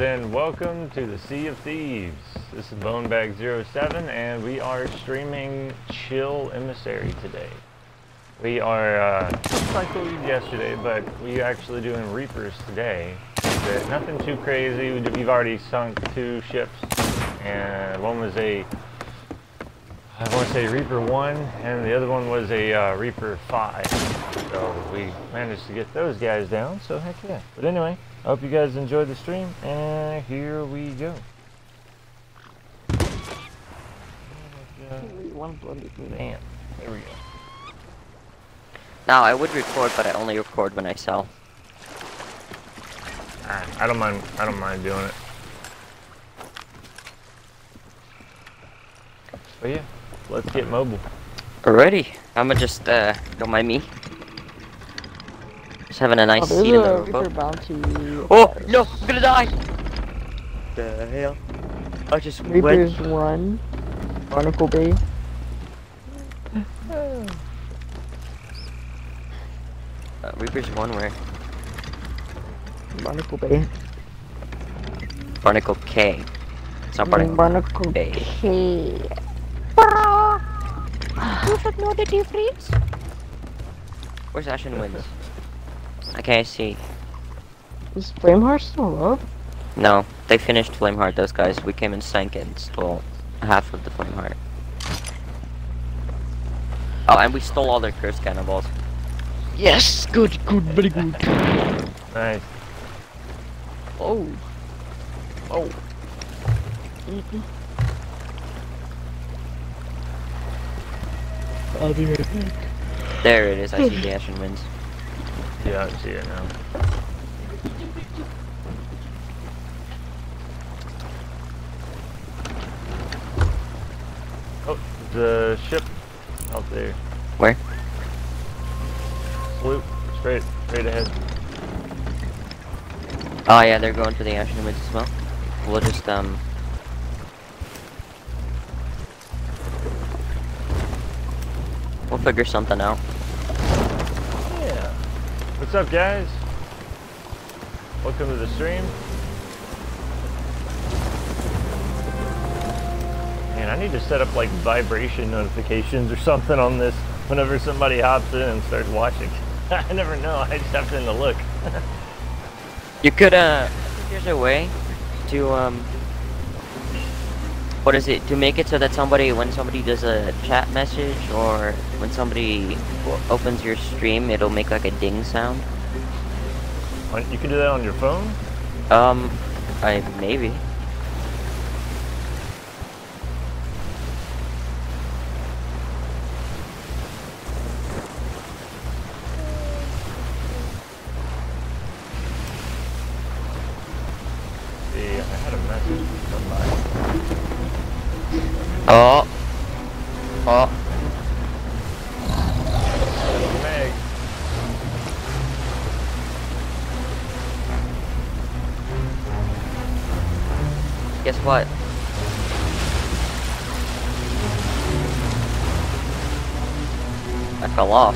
and welcome to the Sea of Thieves. This is Bonebag07 and we are streaming Chill Emissary today. We are, uh, like we did yesterday, but we are actually doing Reapers today. Nothing too crazy, we've already sunk two ships and one was a, I want to say Reaper 1 and the other one was a uh, Reaper 5. So we managed to get those guys down, so heck yeah. But anyway, I hope you guys enjoyed the stream, and here we go. One ant. There we go. Now I would record, but I only record when I sell. Ah, I don't mind. I don't mind doing it. But yeah, let's get mobile. Alrighty, I'ma just uh, don't mind me. Just having a nice oh, seat in the boat. Oh no, I'm gonna die! The hell? I just Reapers went. Run, Barnacle Bay. Uh, Reapers one where? Barnacle Bay. Barnacle Cay. It's not Barnacle. Barnacle Bay. K. You should know the difference. Where's Ashen Winds? I see. Is Flameheart still up? No, they finished Flameheart, those guys. We came and sank it and stole half of the Flameheart. Oh, and we stole all their cursed cannonballs. Yes, good, good, very good. Nice. Oh. Oh. Mm-hmm. I'll be right back. There it is, I see the Ashen Winds. Yeah, I see it now. Oh, the ship out there. Where? Sloop, straight, straight ahead. Oh yeah, they're going for the Ashen Winds as well. We'll just, um... We'll figure something out. What's up, guys? Welcome to the stream. Man, I need to set up like vibration notifications or something on this whenever somebody hops in and starts watching. I never know. I just have to look. You could, uh, I think there's a way to, um, what is it, to make it so that somebody, when somebody does a chat message or when somebody opens your stream, it'll make like a ding sound. You can do that on your phone? Um, I, maybe. Oh. Oh. Guess what? I fell off.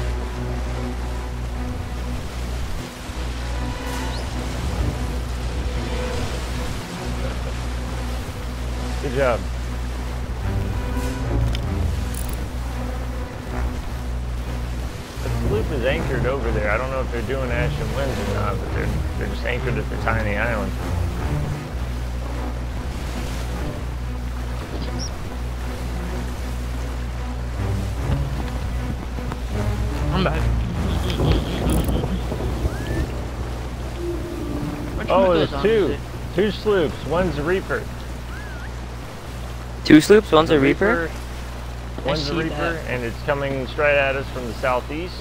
Good job. Sloop is anchored over there. I don't know if they're doing Ashen Winds or not, but they're they're just anchored at the tiny island. I'm back. Oh, there's two. Two sloops. One's a Reaper. Two sloops, one's a The Reaper. One's a Reaper, that. and it's coming straight at us from the southeast.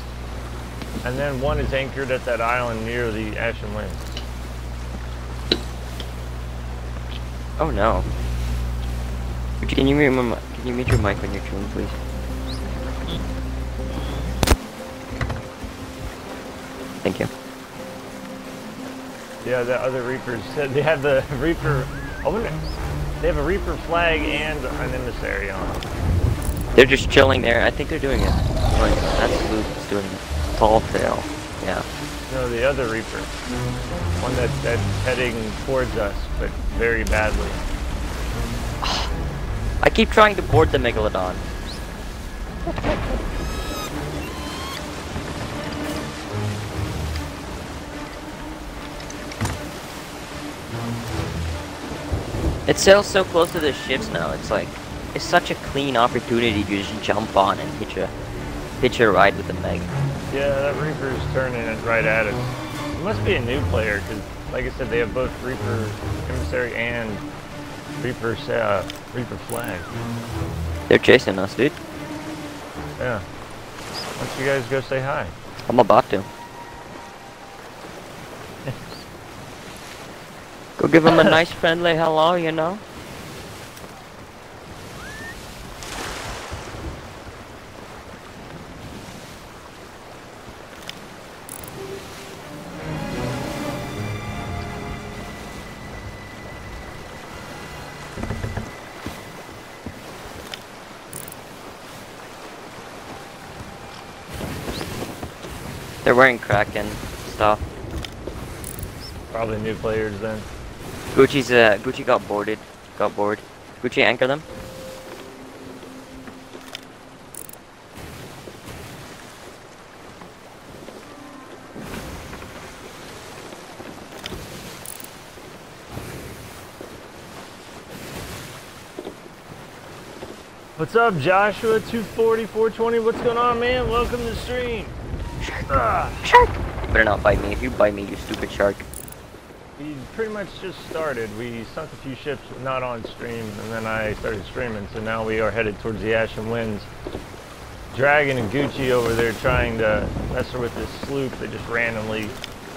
And then one is anchored at that island near the Ashen Winds. Oh no. Can you mute my, can you mute your mic when you're chewing, please? Thank you. Yeah, the other Reapers said they have the Reaper. Oh, Wonder. They have a Reaper flag and an emissary on. They're just chilling there. I think they're doing it. Like, that sloop is doing tall tale. Yeah. No, the other Reaper. One that, that's heading towards us, but very badly. I keep trying to board the Megalodon. It sails so close to the ships now. It's like it's such a clean opportunity to just jump on and hitch a hitch a ride with the Meg. Yeah, that Reaper's turning it right at us. It must be a new player, because, like I said, they have both Reaper Emissary and Reaper, uh, Reaper Flag. They're chasing us, dude. Yeah. Why don't you guys go say hi? I'm about to. Go give him a nice friendly hello, you know? Wearing Kraken stuff. Probably new players then. Gucci's uh Gucci got boarded. Got bored. Gucci anchor them. What's up, Joshua? 240, 420. What's going on, man? Welcome to the stream. Ah, Shark! You better not bite me. If you bite me, you stupid shark. we pretty much just started. We sunk a few ships not on stream, and then I started streaming. So now we are headed towards the Ashen Winds. Dragon and Gucci over there trying to mess with this sloop. They just randomly,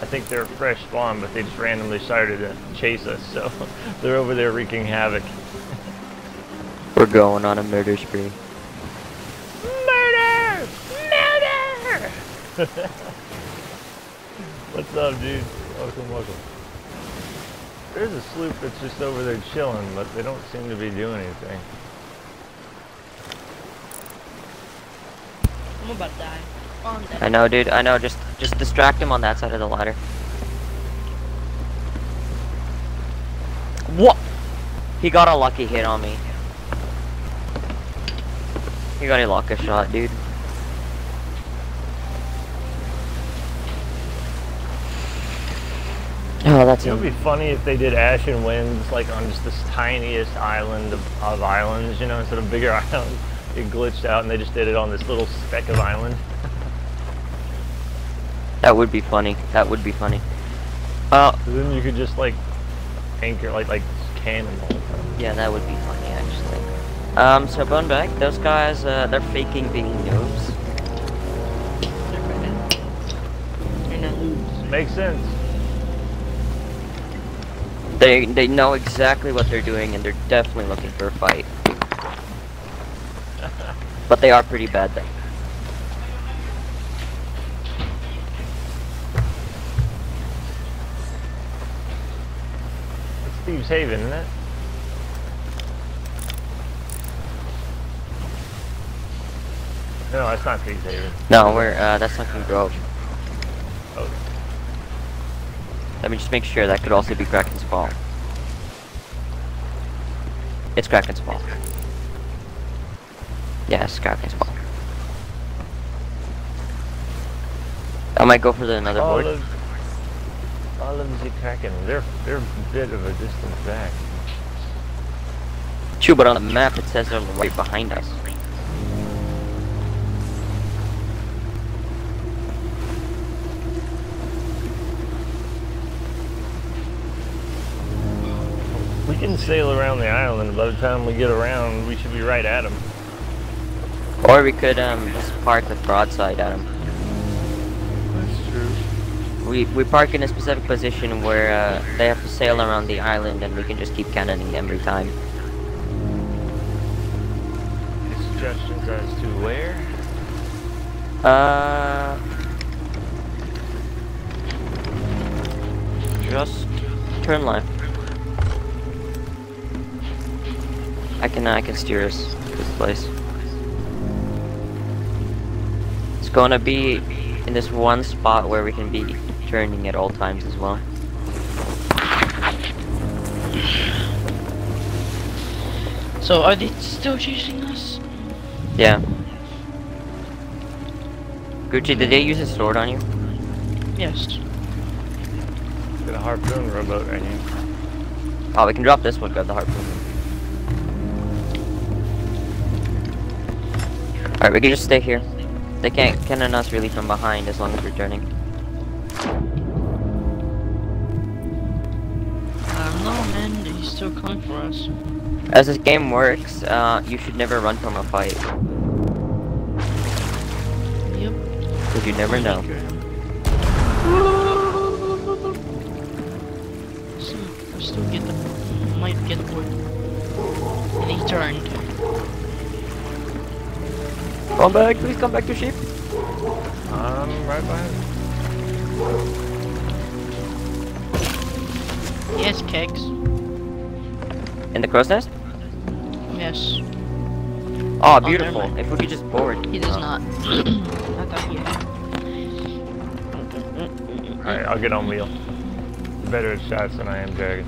I think they're a fresh spawn, but they just randomly started to chase us. So they're over there wreaking havoc. We're going on a murder spree. Murder! Murder! What's up, dude? Welcome, welcome. There's a sloop that's just over there chilling, but they don't seem to be doing anything. I'm about to die. Oh, I'm dead. I know, dude. I know. Just, just distract him on that side of the ladder. What? He got a lucky hit on me. He got a lucky shot, dude. Oh, that's It would be funny if they did Ashen Winds like on just this tiniest island of, of islands, you know, instead of bigger islands. It glitched out and they just did it on this little speck of island. That would be funny. That would be funny. Uh, then you could just like anchor, like like cannon all the time. yeah, that would be funny actually. Um, so Bonebag. Those guys, uh, they're faking being noobs. They're not noobs. Makes sense. They they know exactly what they're doing, and they're definitely looking for a fight. but they are pretty bad though. It's Thieves' Haven, isn't it? No, that's not Thieves' Haven. No, we're uh, that's Sunken Grove. Oh, Let me just make sure that could also be Kraken's Fall. It's Kraken's Fall. Yes, Kraken's Fall. I might go for the another all board. of all of the Kraken. They're they're a bit of a distance back. True, but on the map it says they're right behind us. Can sail around the island. By the time we get around, we should be right at them. Or we could um just park with broadside at them. That's true. We we park in a specific position where uh, they have to sail around the island, and we can just keep cannoning every time. Any suggestions as to where? Uh, just turn left. I can I can steer us to this place. It's gonna be in this one spot where we can be turning at all times as well. So are they still chasing us? Yeah. Gucci, did they use a sword on you? Yes. Got a harpoon rowboat right here. Oh, we can drop this one, grab the harpoon. Alright, we can just stay here. They can't cannon us really from behind as long as we're turning. I don't know, man. He's still coming for us. As this game works, uh, you should never run from a fight. Yep. Because you never know. So, I still get the might get bored. And he turned. Come back, please come back to ship. I'm right behind. Yes, kegs. In the crow's nest? Yes. Ah, oh, beautiful. mind. if we could just board. He does Oh. not. I thought he Alright, I'll get on wheel. Better at shots than I am dragon.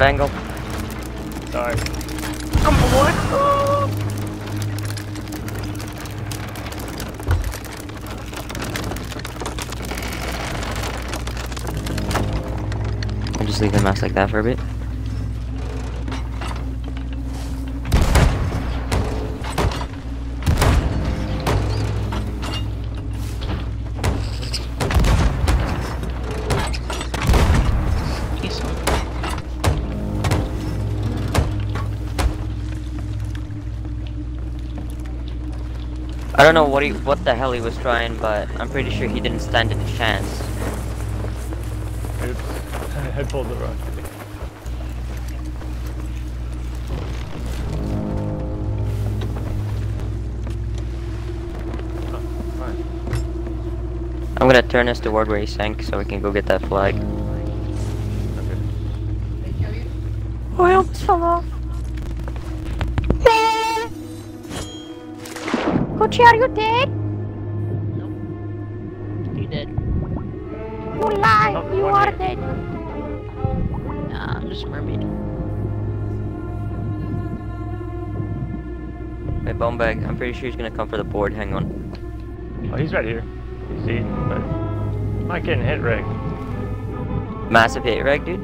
We angle. Sorry. Come on. I'll just leave the mouse like that for a bit. Don't know what he, what the hell he was trying, but I'm pretty sure he didn't stand a chance. Oops. I pulled the wrong. Oh, fine. I'm gonna turn us toward where he sank so we can go get that flag. Pretty sure he's gonna come for the board. Hang on. Oh, he's right here. He's eating, but I'm not getting hit, Rick. Massive hit reg, dude.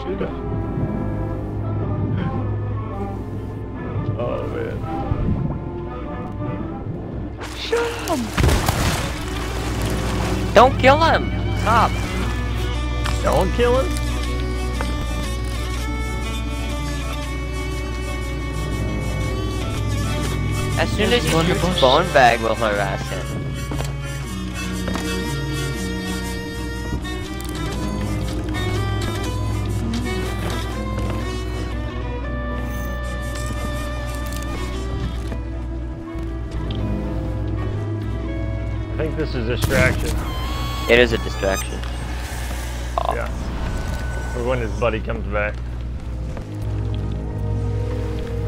Shoot him. Oh man. Shoot him! Don't kill him. Stop. Don't kill him. As soon as he Wonder shoots, Boss. Bonebag will harass him. I think this is distraction. It is a distraction. Oh. Yeah. For when his buddy comes back.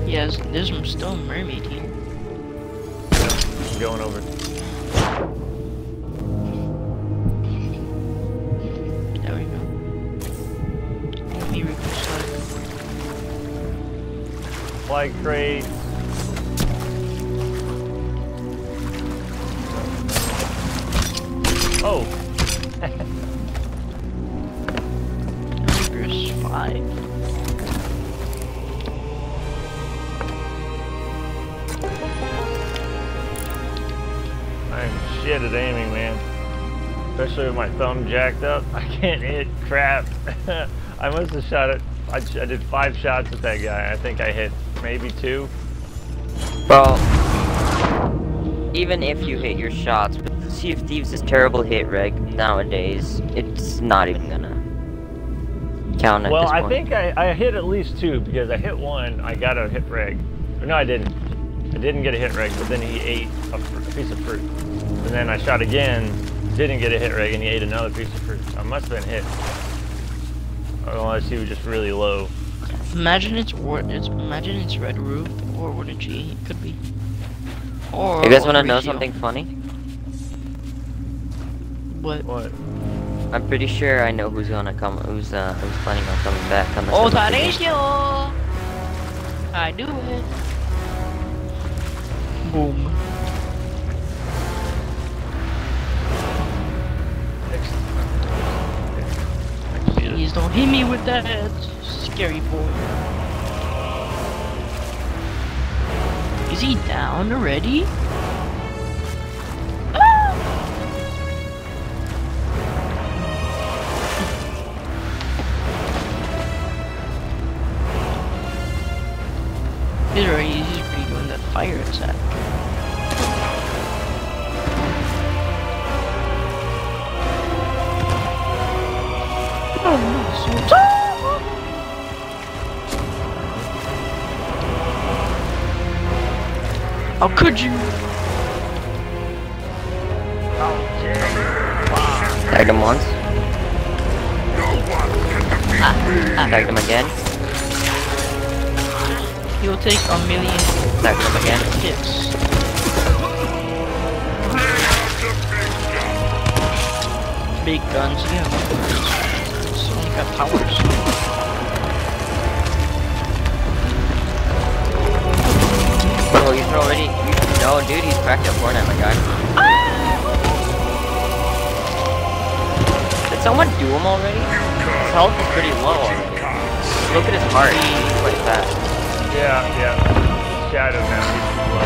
Yes, there's some still a mermaid here. Going over. There we go. Let me reconstruct. Flag crate. Jacked up. I can't hit crap. I must have shot it. I, I did five shots at that guy. I think I hit maybe two. Well, even if you hit your shots, Sea of Thieves is terrible hit reg nowadays. It's not even gonna. count at Well, I think I, I hit at least two because I hit one, I got a hit reg. No, I didn't. I didn't get a hit reg, but then he ate a, a piece of fruit. And then I shot again, didn't get a hit reg, and he ate another piece of fruit. I must have been hit. Unless he was just really low. Imagine it's or it's imagine it's red roof or what a G it could be. Or You guys want to Oreo. know something funny? What? What? I'm pretty sure I know who's gonna come. Who's uh who's planning on coming back on the. Oh, seventh. Tarisio! I do it. Boom. Hit me with that scary boy. Is he down already? How could you? Tagged him once. Ah, Tagged him again. He'll take a million Tagged him again. hits. Big guns, yeah. Only got powers. Bro, he's already. You, no, dude, he's cracked at Fortnite, my guy. Did someone do him already? His health is pretty low. Look at his heart. He's quite fast. Yeah, yeah. Shadow now. He's low.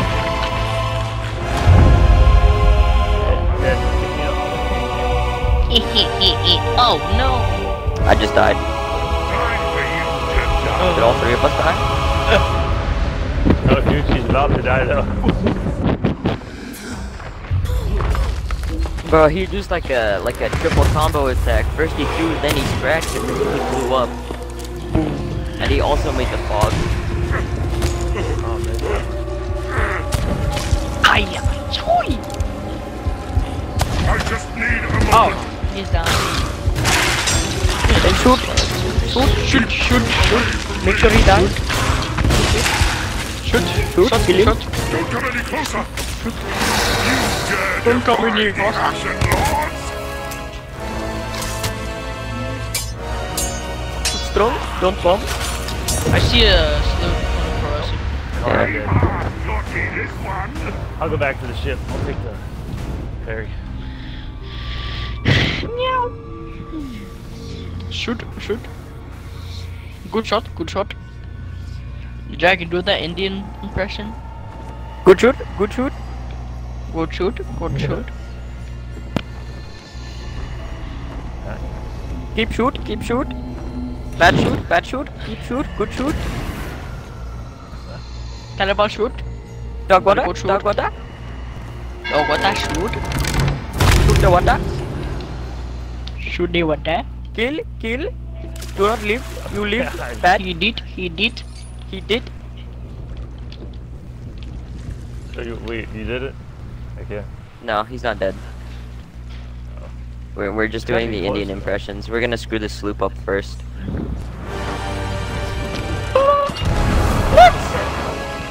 Oh, dead. Pick me up. oh no! I just died. Did all three of us die? Dude, she's about to die though. Bro, he used like a like a triple combo attack. First he threw, then he scratched, and then he blew up. And he also made the fog. Oh, man. Ay, ay, choy! I just need a Oh, he's down. And shoot! Shoot! Shoot! Shoot! Shoot! Make sure he dies. Shoot! Shoot! Shoot! Kill him. Don't come any closer. You dare Don't come defy any the closer. Ashen Lords? Strong. Don't bomb. I see a slope coming for us. Oh, I did. Ah, lucky this one. I'll go back to the ship. I'll take the ferry. Shoot, shoot. Good shot, good shot. You do that Indian impression? Good shoot. Good shoot. Good shoot, good shoot. Keep shoot. Keep shoot. Bad shoot. Bad shoot. Keep shoot. Good shoot. Cannibal shoot. Dog water. Good shoot. Dog water. What that shoot? Shoot the water. Shoot the that? Kill. Kill. Do not leave. You leave. Bad. He did, he did. He did. So you, wait, you did it? Okay. No, he's not dead. We're, we're just doing be the Indian close, though. impressions. We're gonna screw the sloop up first.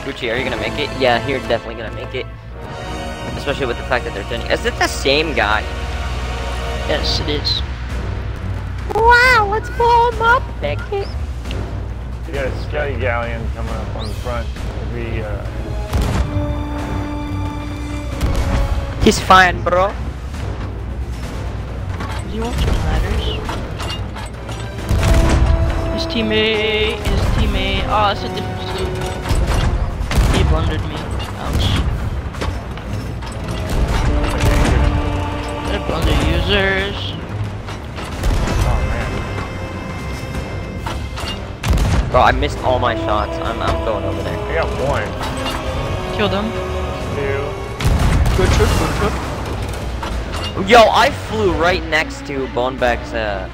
Gucci, are you gonna make it? Yeah, you're definitely gonna make it. Especially with the fact that they're turning. Is it the same guy? Yes, it is. Wow, let's blow him up. Becky. You got a Skelly Galleon coming up on the front. We, uh, He's fine, bro. Is he watching ladders? His teammate, his teammate. Oh, it's a different sloop. He blundered me. Ouch. They're blunder users. oh man. Bro, I missed all my shots. I'm, I'm going over there. I got one, Killed him. Two. Good shoot, good shoot. Yo, I flew right next to Bonebag's, uh...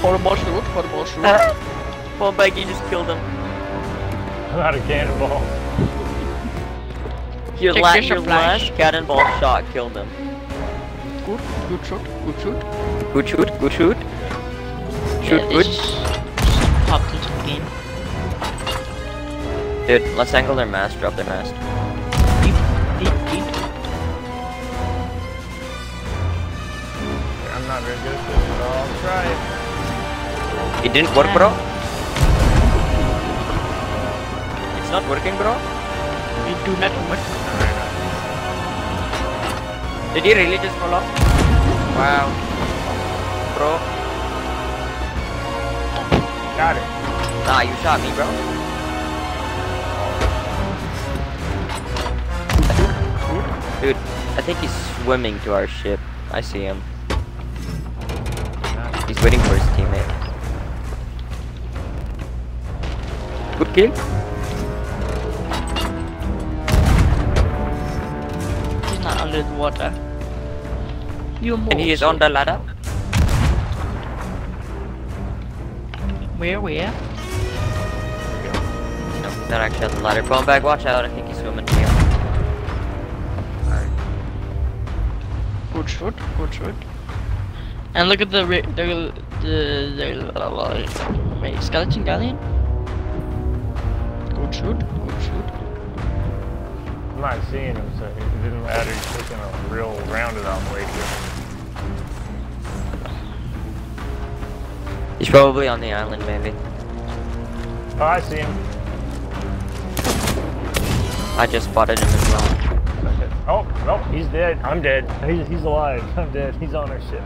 Horrible shoot, horrible shoot. Well, Becky just killed him. I'm out of cannonballs. Your, la your your last cannonball shot killed him. Good, good shoot, good shoot. Good shoot, good shoot. Shoot yeah, good. Dude, let's angle their mast, drop their mast. Deep, deep, deep. I'm not very good at this, but I'll try it. It didn't work, bro? It's not working, bro? We do not work. Did he really just fall off? Wow. Bro. Got it. Nah, you shot me, bro. I think he's swimming to our ship. I see him. He's waiting for his teammate. Good kill. He's not under the water. You move. And he is on the ladder. Where, where? No, he's not actually on the ladder. Bomb bag, watch out. I think Good shoot, good shoot. And look at the ri- the the, the, wait, skeleton galleon. Good shoot, good shoot. I'm not seeing him, so it didn't matter. He's taking a real rounded off way here. He's probably on the island, maybe. Oh, I see him. I just spotted him as well. Okay. Oh, no, he's dead. I'm dead. He's, he's alive. I'm dead. He's on our ship.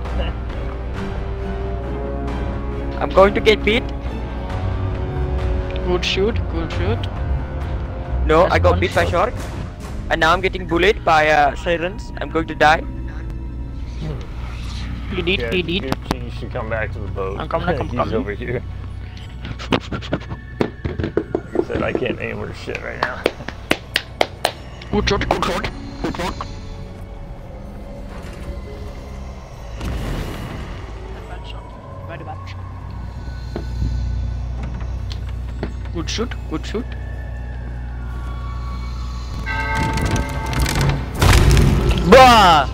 I'm going to get beat. Good shoot, good shoot. No, That's I got one beat by shot. shark. And now I'm getting bullied by uh, sirens. I'm going to die. He did, yeah, he did. You, you should come back to the boat. I'm coming, I'm he's coming. over here. Like I said, I can't aim worth shit right now. Good shot, good shot, good shot. Bad shot, very bad shot. Good shoot, good shoot. Bruh!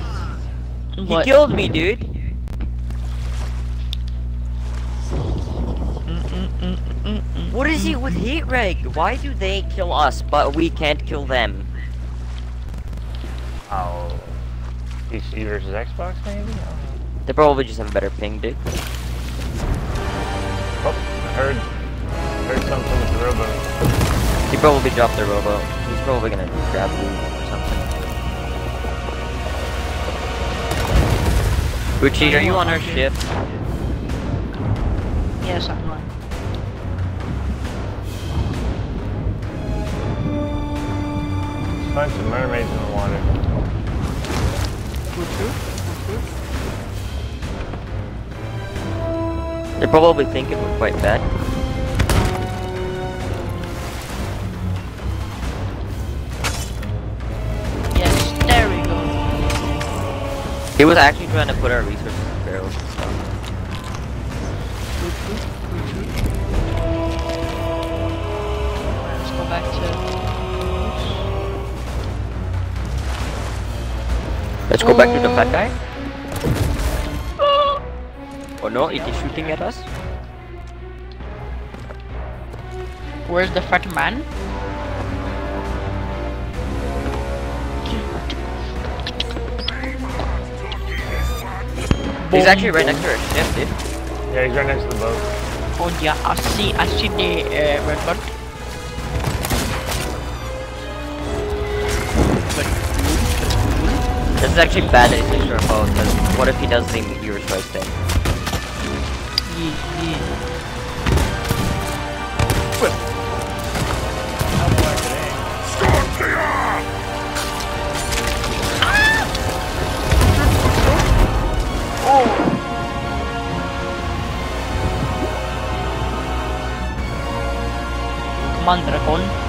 He What? killed me, dude. What is he with heat reg? Why do they kill us, but we can't kill them? Oh. PC versus Xbox, maybe? I don't know. They probably just have a better ping, dude. Oh, I heard, heard something with the rowboat. He probably dropped the robo. He's probably gonna grab loot or something. Gucci, are you on our ship? Yes, I'm right. Bunch of mermaids in the water. They're probably thinking we're quite bad. Yes, there we go. He was actually trying to put our Let's go back to the fat guy. Oh no, it is shooting at us. Where's the fat man? He's actually right next to us. ship, dude. Yeah, he's right next to the boat. Oh yeah, I see, I see the uh, red button. This is actually bad that he's to our boat, because what if he does the meteor strike thing? Yeah, yeah. Scorpion! Come on, Dragon.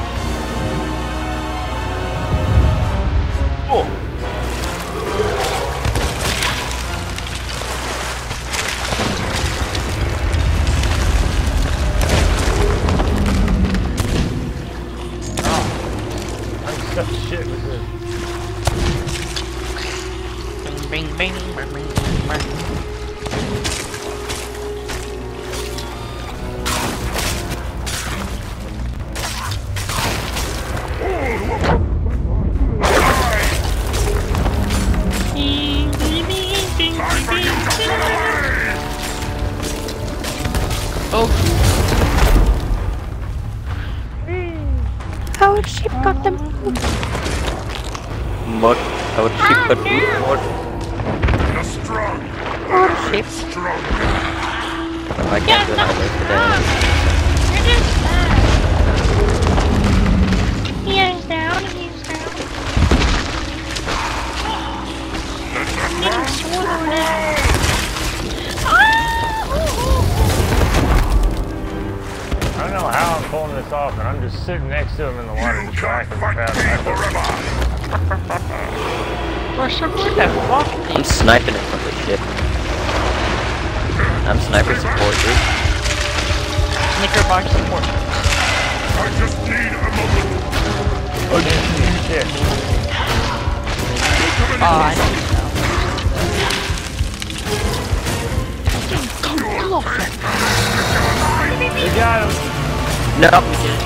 No, we did.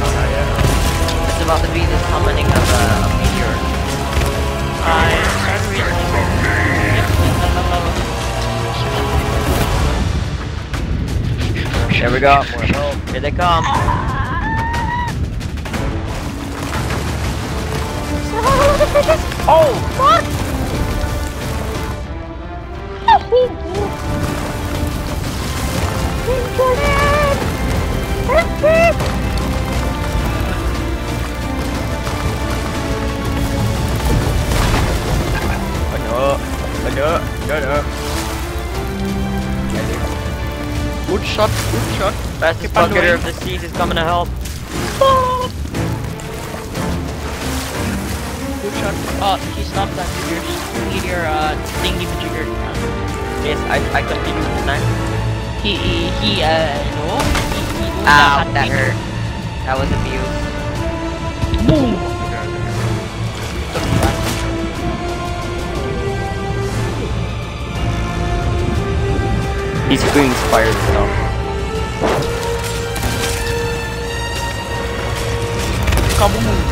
Not yet. It's about to be the summoning of uh, a meteor. I started reading. There we go. More help. Here they come. Oh! No. No, no. Good shot, good shot. Keep bucketer of the seas is coming to help. Good shot. Oh, he stopped that meteor, meteor uh, thingy majigger. Yes, I, I continue to snipe. He, he, he, uh, Ow, hot that hurt. That was abuse. Boom. He's doing fire stuff. Kaboom.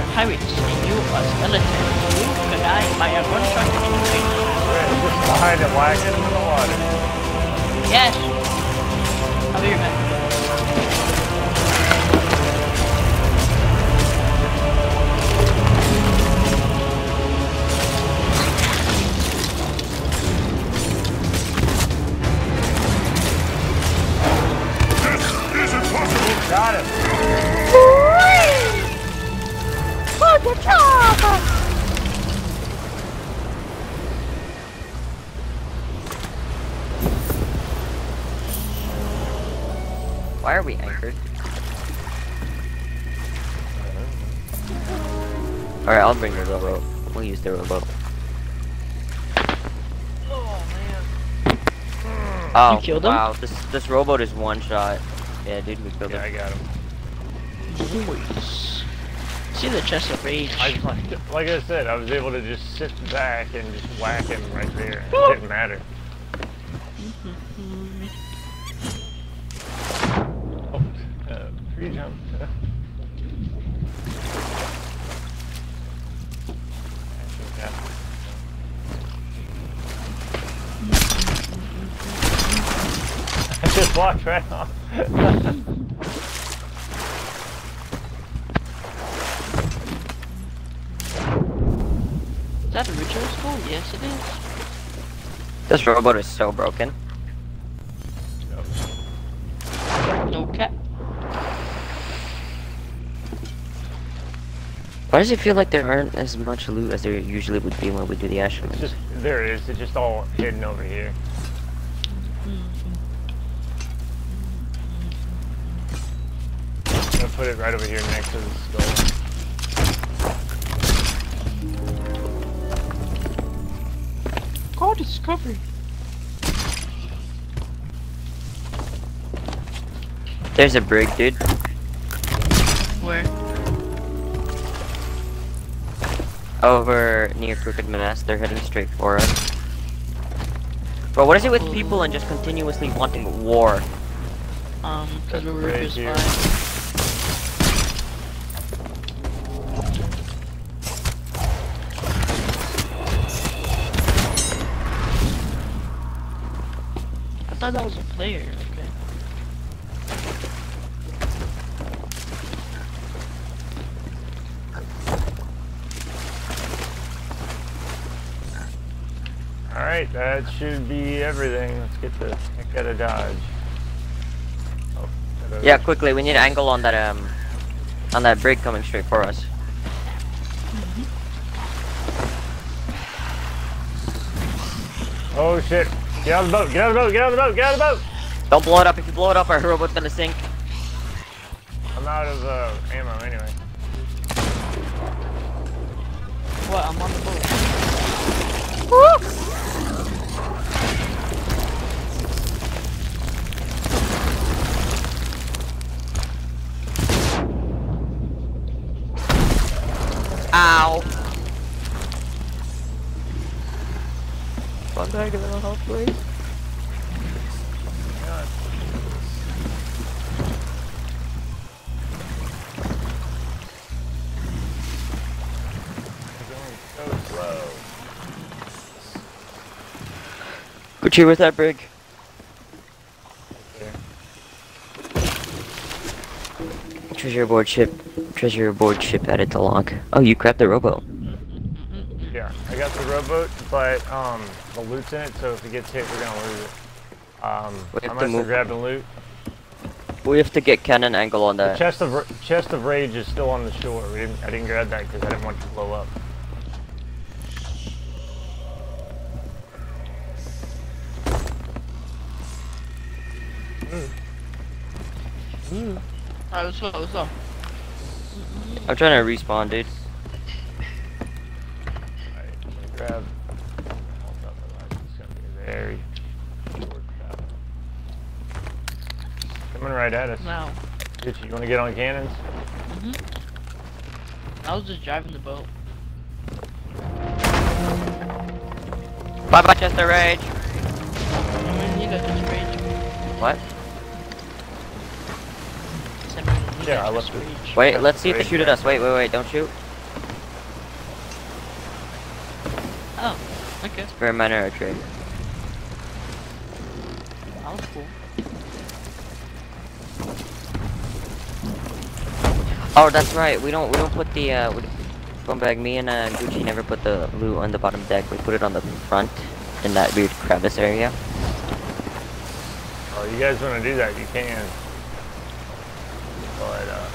Are pirates and you are skeleton. You could die by a gunshot in the face. Just behind whacking him in the water. Yes. I'll be right back. We'll use the rowboat. Oh, You killed him? wow, this this rowboat is one shot. Yeah, dude, we killed Yeah, I got him. Boys. See the chest of rage. I, like, like I said, I was able to just sit back and just whack him right there. It didn't matter. I just right off. Is that a ritual skull? Yes, it is. This robot is so broken. No cap. Why does it feel like there aren't as much loot as there usually would be when we do the It's Ashramans? just there it is. It's just all hidden over here. Put it right over here next to the skull. God, discovery. There's a brig, dude. Where? Over near Crooked Mast. They're heading straight for us. Bro, what is it with people and just continuously wanting war? Um, because we're right thought that was a player. Okay. Alright, that should be everything. Let's get the heck out of Dodge. Oh. Yeah, quickly, we need an angle on that um on that brig coming straight for us. Oh shit. Get out of the boat, get out of the boat, get out of the boat, get out of the boat! Don't blow it up. If you blow it up, our robot's gonna sink. I'm out of uh, ammo anyway. What? I'm on the boat. One guy gonna help, please. God. It's going so slow. Gucci with that brig. There. Treasure aboard ship. Treasure aboard ship added to log. Oh, you grabbed the rowboat. Yeah, I got the rowboat, but um, the loot's in it, so if it gets hit, we're gonna lose it. Um, We have I'm to also move- grabbing loot. We have to get cannon angle on The that. chest of Ra- chest of rage is still on the shore. We didn't, I didn't grab that because I didn't want it to blow up. Alright, let's go. Let's go. I'm trying to respawn, dude. Right at us. Now, Gucci, you want to get on cannons? Mm-hmm. I was just driving the boat. Bye bye, Chest of Rage. I'm gonna need that just rage. What? Said I'm gonna need Yeah, I left it. Wait, let's see if they shoot at us. Wait, wait, wait, don't shoot. Oh, okay. Very minor archery. That was cool. Oh, that's right. We don't we don't put the uh we, Bonebag, me and uh, Gucci never put the loot on the bottom deck. We put it on the front in that weird crevice area. Oh, you guys want to do that? You can. But uh,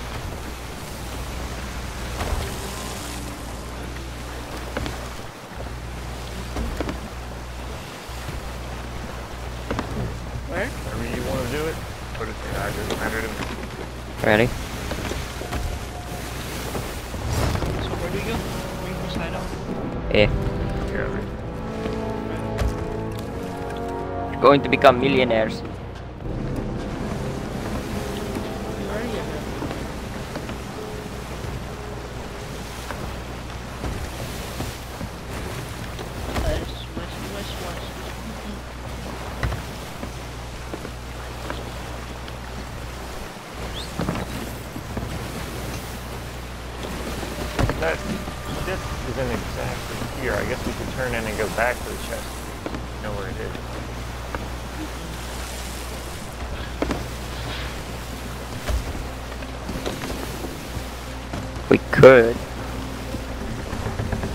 Where? whenever you want to do it, put it there. It doesn't matter to me. Ready? You go? Where you first sign up? Eh. Going to become millionaires. Where are you? West, west, west, west. That this isn't exactly here. I guess we could turn in and go back to the chest. You know where it is. We could.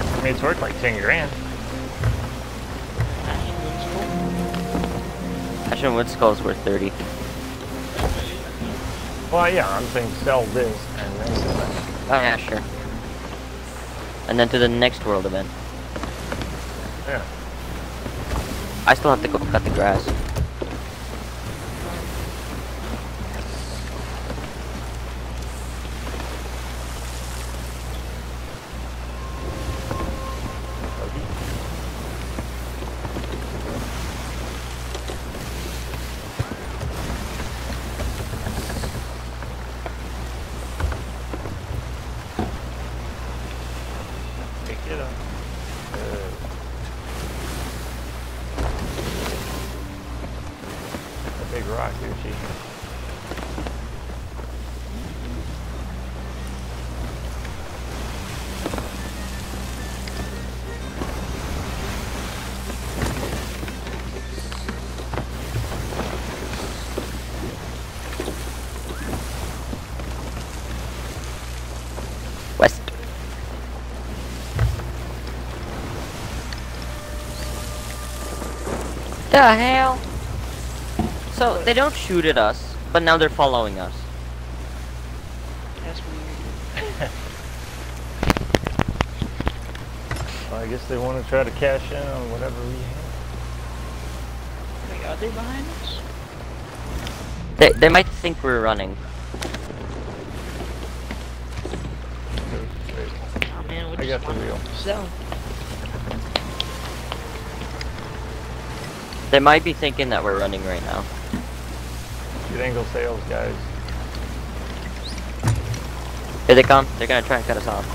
I mean, it's worth like 10 grand. Ashen Winds Skull's worth 30. Well, yeah, I'm saying sell this and then go back. Oh yeah, sure. And then to the next world event. Yeah. I still have to go cut the grass. The hell? So they don't shoot at us, but now they're following us. That's weird. Well, I guess they want to try to cash in on whatever we have. Wait, are they behind us? They they might think we're running. Oh man, we I got the wheel. Sell. They might be thinking that we're running right now. Good angle sales, guys. Here they come. They're gonna try and cut us off.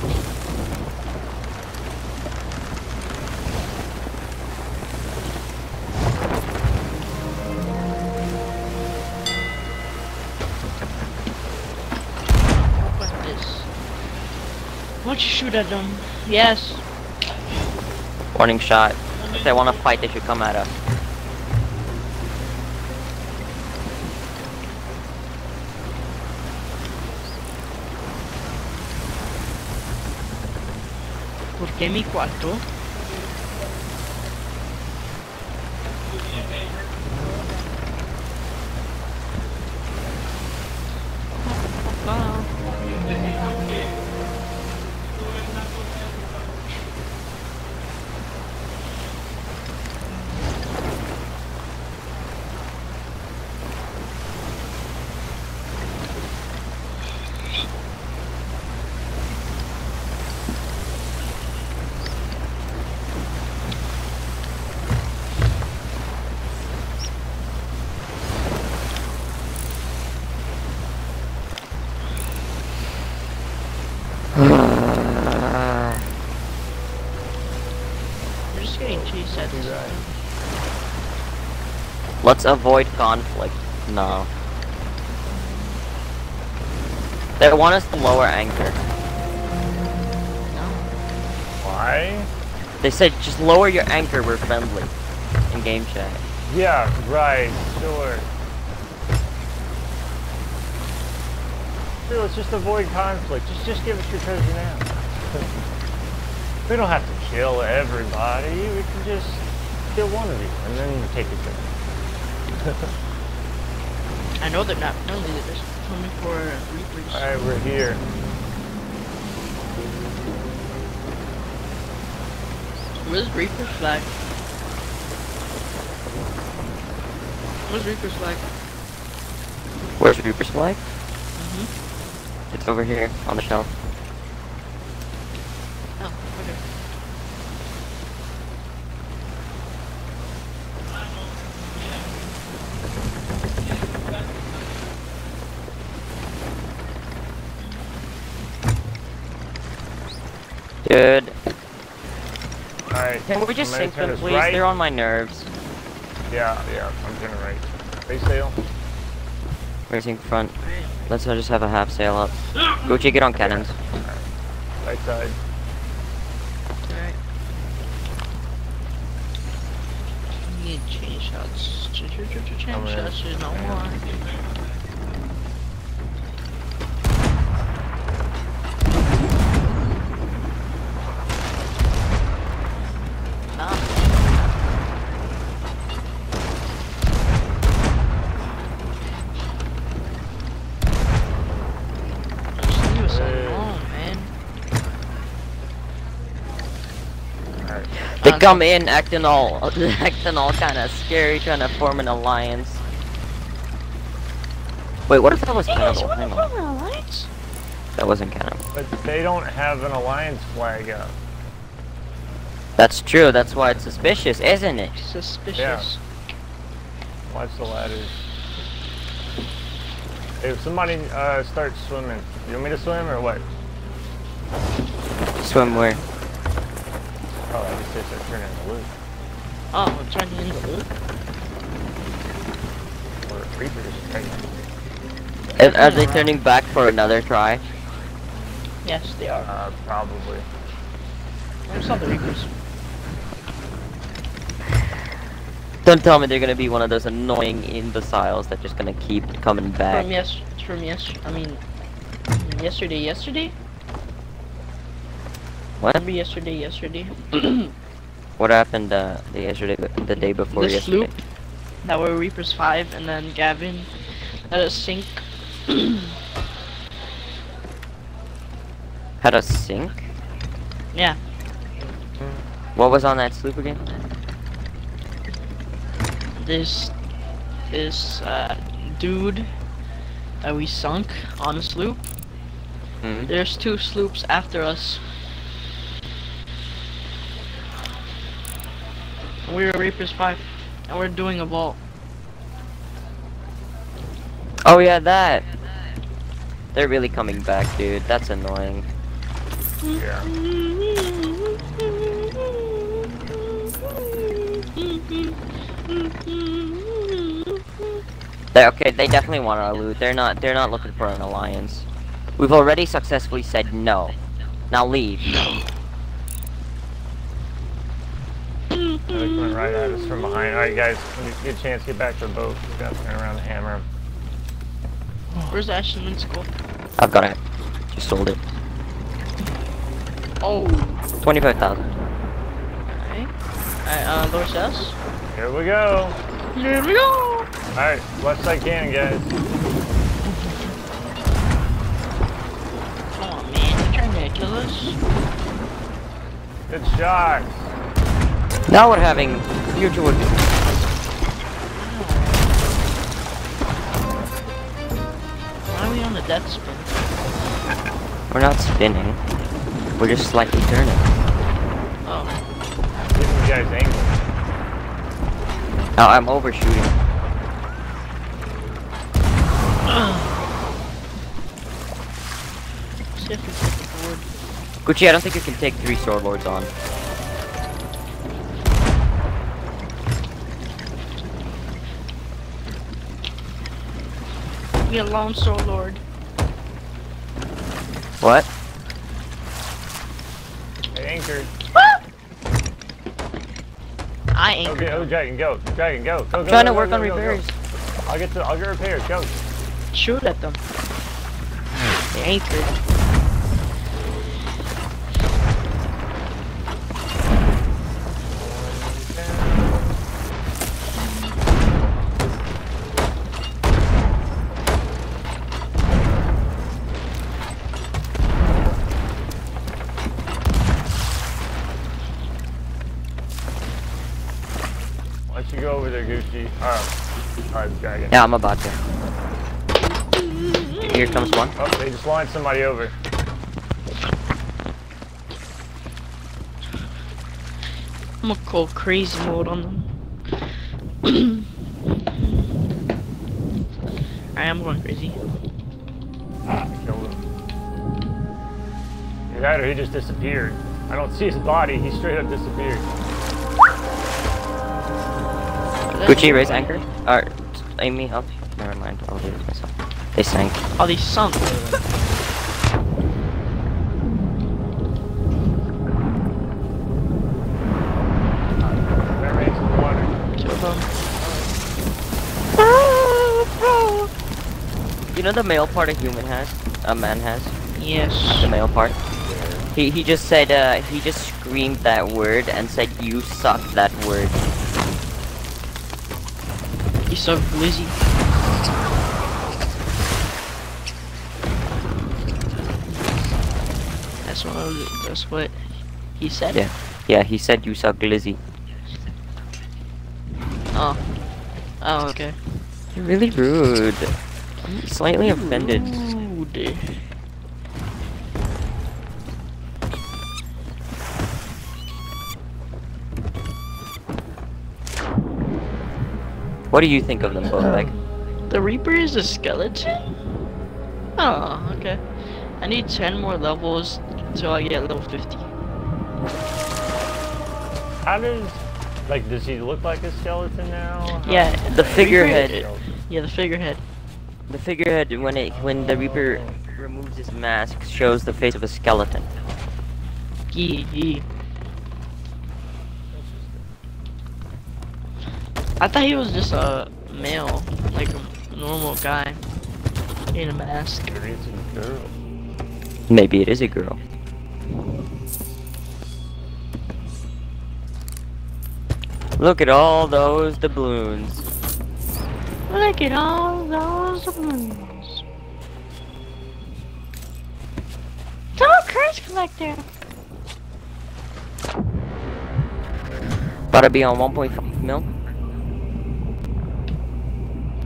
Open this. Why don't you shoot at them? Yes. Warning shot. If they want to fight, they should come at us. Chiami 4? Let's avoid conflict. No. They want us to lower anchor. Why? They said just lower your anchor, we're friendly. In game chat. Yeah, right, sure. Sure, let's just avoid conflict. Just just give us your treasure now. we don't have to kill everybody. We can just kill one of you and then take it. I know they're not friendly, they're just coming for Reapers. Alright, we're here. Where's Reaper's flag? Where's Reaper's flag? Where's Reaper's flag? Mm-hmm. It's over here on the shelf. Oh, okay. Dude, Alright. can we just sink them, please? right. They're on my nerves. Yeah, yeah, I'm turning right. Face sail. Racing front. Let's not just have a half sail up. Gucci, get on cannons. Right side. Alright. Need chain shots. Ch- ch- ch- ch- Chain shots is no more. Come in acting all acting all kind of scary, trying to form an alliance. Wait, what if that was cannibal? Hang on, Alliance? that wasn't cannibal. But they don't have an alliance flag up. That's true. That's why it's suspicious, isn't it? Suspicious. Watch the ladders. If somebody uh, starts swimming, you want me to swim or what? Swim where? Oh, I they start turning the loop. Oh, we're trying to end the loop. Or creepers. Right. Are, are they turning back for another try? Yes, they are. Uh, probably. I saw the Reapers. Don't tell me they're gonna be one of those annoying imbeciles that just gonna keep coming back. From yes, from yes. I mean, yesterday. Yesterday. What? Remember yesterday. Yesterday. What happened uh, the yesterday, the day before the yesterday? sloop. that were Reapers 5, and then Gavin had a sink. Had a sink? yeah, What was on that sloop again? this this uh, dude that we sunk on a sloop. Hmm? There's two sloops after us. We were Reapers 5, and we're doing a vault. Oh yeah, that. They're really coming back, dude. That's annoying. Yeah. They okay. They definitely want our loot. They're not. They're not looking for an alliance. We've already successfully said no. Now leave. They're coming right at us from behind. Alright guys, when you get a chance, get back to the boat. We gotta turn around and hammer 'em. Where's Ashton in school? I've got it. You sold it. Oh. Oh, Twenty-five thousand. alright. Alright, uh, Lord Sass. Here we go. Here we go! Alright, left side cannon, guys. Come on, man. You're trying to kill us? Good shot. Now we're having mutual. Why are we on the death spin? We're not spinning. We're just slightly turning. Oh, Giving you guys angle. Now I'm overshooting. see if we get the board. Gucci, I don't think you can take three sword lords on. Be a lone soul lord. What? They anchored. I ain't. Okay, oh dragon, go. Dragon, go. Go, go, trying go, to work go, on go, go. repairs. I'll get to I'll get repairs, go. Shoot at them. They anchored. Yeah, I'm about to. Here comes one. Oh, they just launched somebody over. I'm gonna go crazy mode on them. I am going crazy. Killed him. Either that or he just disappeared. I don't see his body, he straight up disappeared. Gucci, raise anchor. Or, aim me up. Never mind, I'll do it myself. They sank. Oh, they sunk. They're into the water. Kill them. You know the male part a human has? A man has? Yes. The male part? He, he just said, uh, he just screamed that word and said, you suck that word. So glizzy. That's what. Was- That's what he said. Yeah. Yeah, he said, you suck glizzy. Oh. Oh, okay. You're really rude. I'm slightly offended. Rude. What do you think of them both, like? Um, the Reaper is a skeleton? Oh, okay. I need 10 more levels until I get level 50. How does like does he look like a skeleton now? How- Yeah, The figurehead. Yeah, the figurehead. The figurehead, when it when the Reaper removes his mask, shows the face of a skeleton. Yee, yee. I thought he was just a male, like a normal guy in a mask. Maybe it's a girl. Maybe it is a girl. Look at all those doubloons. look at all those doubloons. It's all curse collector. About to be on 1.5 mil.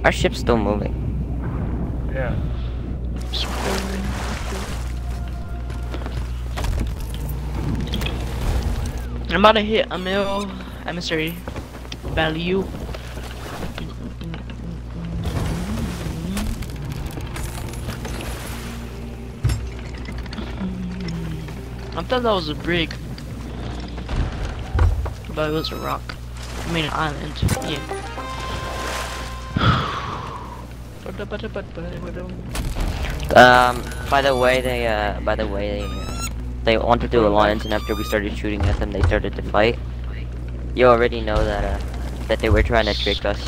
Our ship's still moving. Yeah. I'm about to hit a mil emissary value. I thought that was a brig. But it was a rock. I mean an island. Yeah. Um, by the way, they, uh, by the way, they, uh, they wanted to do alliance, and after we started shooting at them, they started to fight. You already know that, uh, that they were trying to trick us.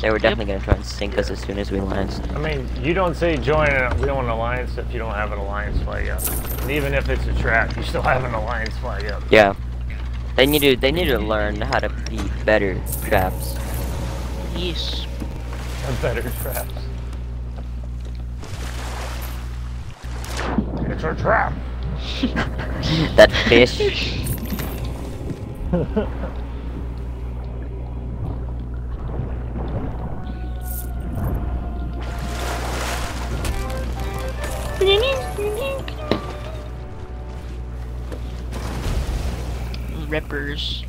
They were definitely gonna try and sink us as soon as we allianced. I mean, you don't say join a, we don't an alliance if you don't have an alliance flag up. And even if it's a trap, you still have an alliance flag up. Yeah. They need to, they need to learn how to be better traps. Yes. A better traps. It's a trap. That fish. Rippers.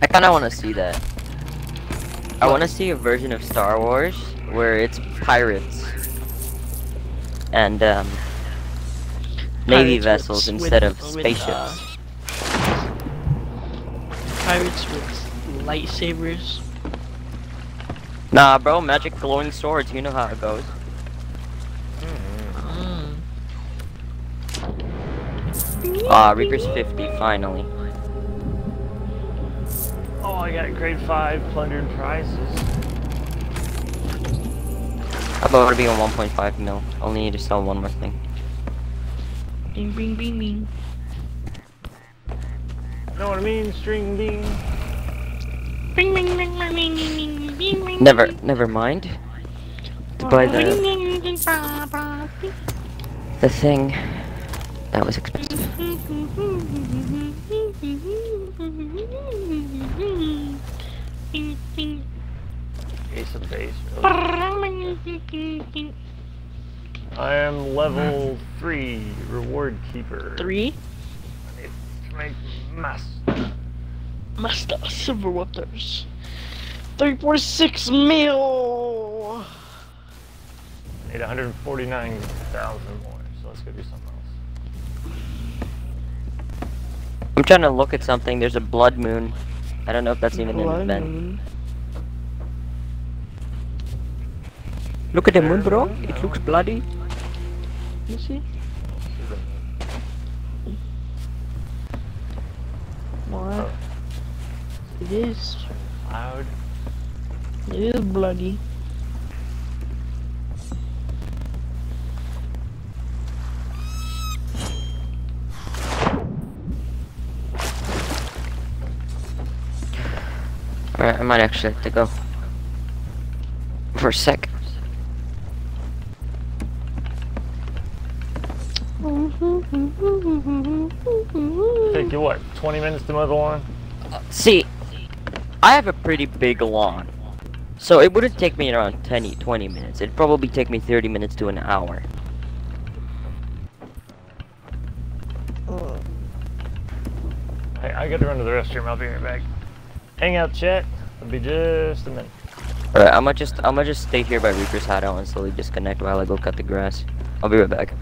I kinda wanna see that. I wanna see a version of Star Wars where it's pirates and um, navy Pirates vessels with- instead with- of with, spaceships. uh, Pirates with lightsabers. Nah, bro, magic glowing swords. You know how it goes. Mm. Ah, Reaper's 50 finally. Oh, I got grade 5 plundered prizes. How about being on 1.5 mil? Only need to sell one more thing. Bing, bing, bing, bing. Know what I mean? String, bing. Bing, bing, bing, bing, bing, bing, bing, bing. Never, never mind. To buy the the thing that was expensive. Ace of base. Really. I am level 3 reward keeper. Three. To make mass. Master Silver Waters. 346 mil! Need 149,000 more. So let's go do something else. I'm trying to look at something. There's a blood moon. I don't know if that's even an event. moon. Look at the moon, bro. It looks bloody. You see? What? It is. loud. It is bloody. Alright, I might actually have to go. For a sec. Take you what? 20 minutes to mow the lawn? See, I have a pretty big lawn. So it wouldn't take me around 10, 20 minutes. It'd probably take me 30 minutes to an hour. Hey, I gotta run to the restroom. I'll be right back. Hang out, chat. It'll be just a minute. Alright, I'm gonna just I'm gonna just stay here by Reaper's Hideout and slowly disconnect while I go cut the grass. I'll be right back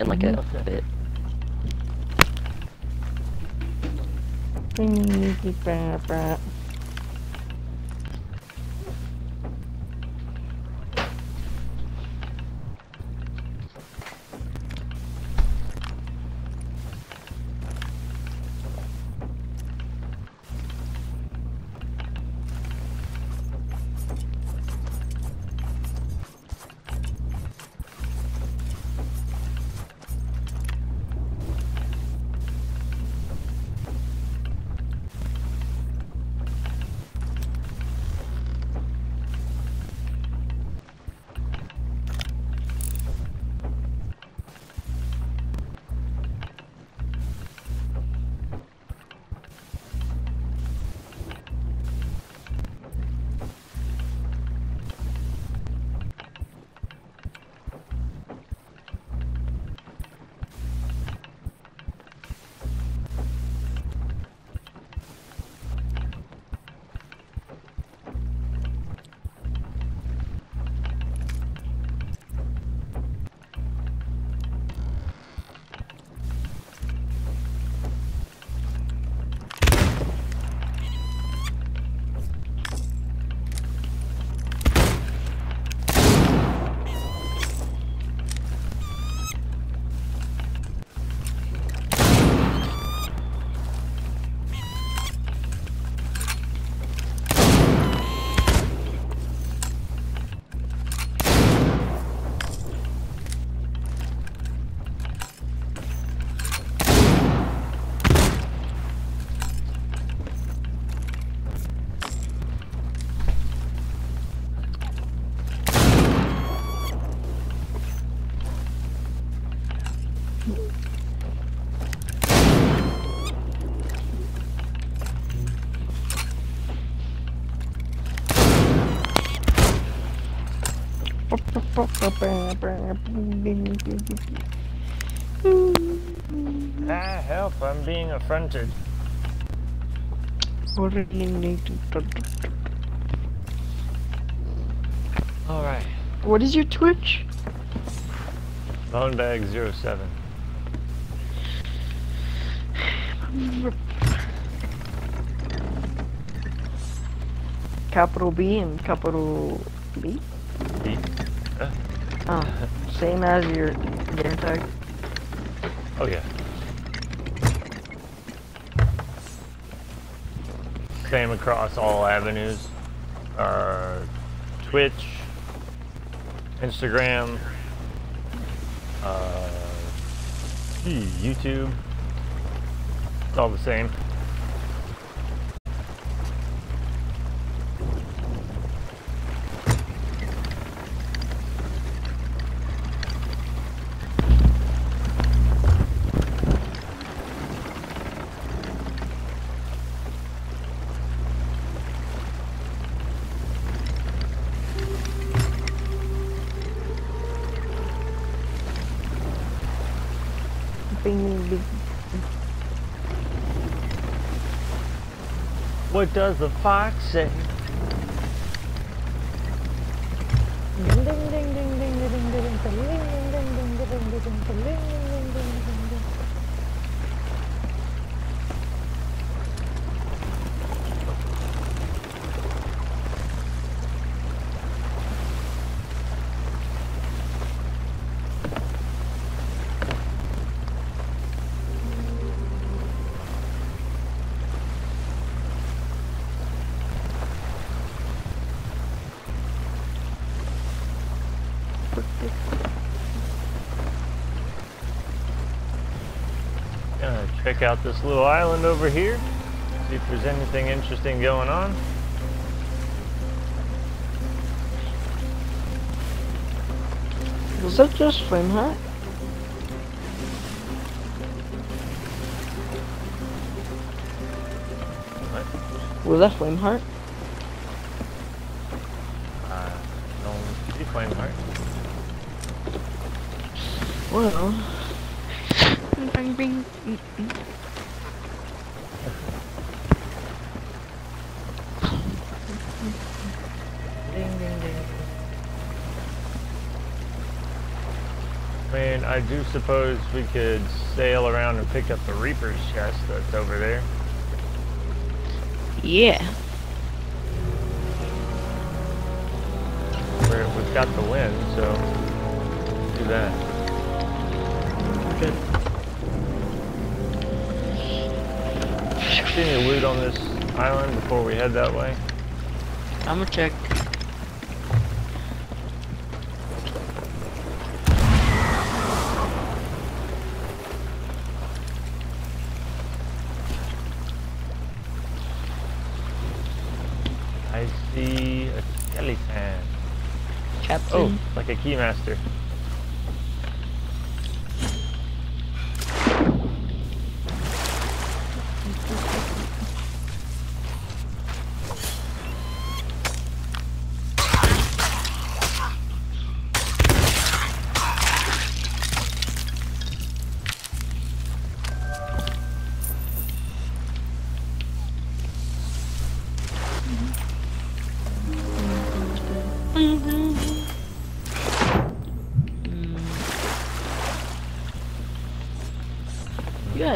in like a bit. Mm -hmm. Ah, help, I'm being affronted. Alright. What is your Twitch? Bonebag07. Capital B and capital B? B. Uh, Oh, same as your gamer tag. oh yeah. Same across all avenues. Uh, Twitch, Instagram, uh, YouTube. It's all the same. Does the fox say? Check out this little island over here. See if there's anything interesting going on. Was that just Flame Hat? What? Was that Flame Heart? Uh, no see flame heart. Well, Bing, bing, mm, I do suppose we could sail around and pick up the Reaper's chest that's over there. yeah. Where we've got the wind, so do that. Good. See any loot on this island before we head that way? I'ma check. Keymaster.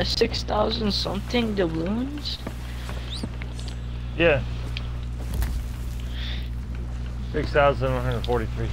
You 6,000 something doubloons? Yeah. 6,143.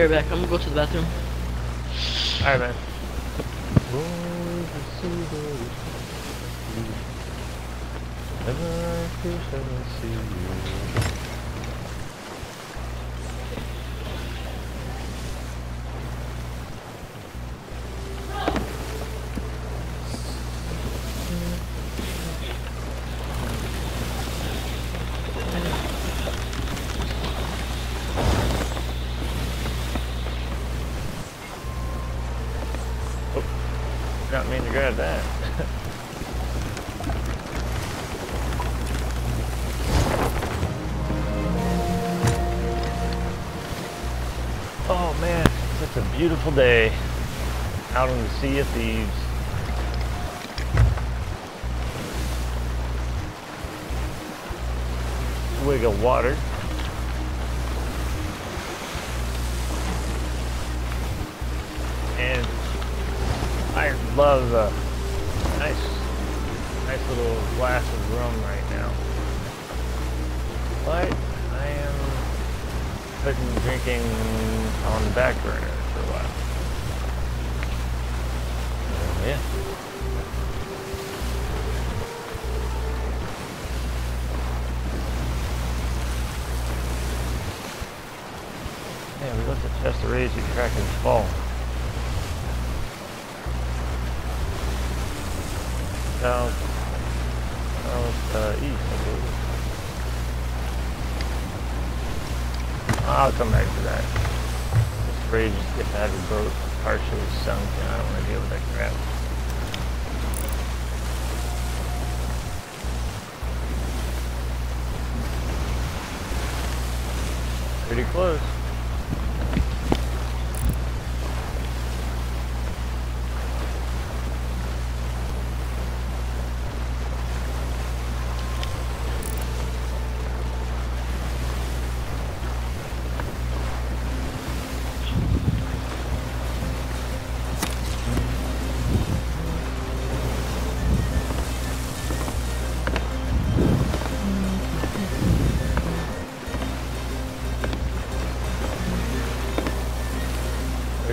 Right back. I'm gonna go to the bathroom. Alright, man. Sea of Thieves. Wig of water. And I love a Chester Kraken's Fall. south, south uh, east, I believe. I'll come back to that. This rage is getting out of the boat partially sunk, and I don't want to deal with that crap. Pretty close.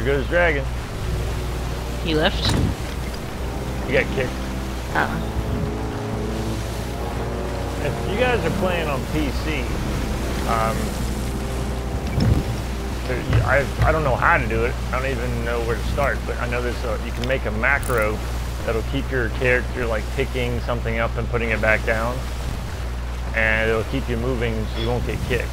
There goes Dragon. He left. He got kicked. Ah. If you guys are playing on PC, um, I, I don't know how to do it. I don't even know where to start, but I know there's a, you can make a macro that'll keep your character like picking something up and putting it back down. And it'll keep you moving so you won't get kicked.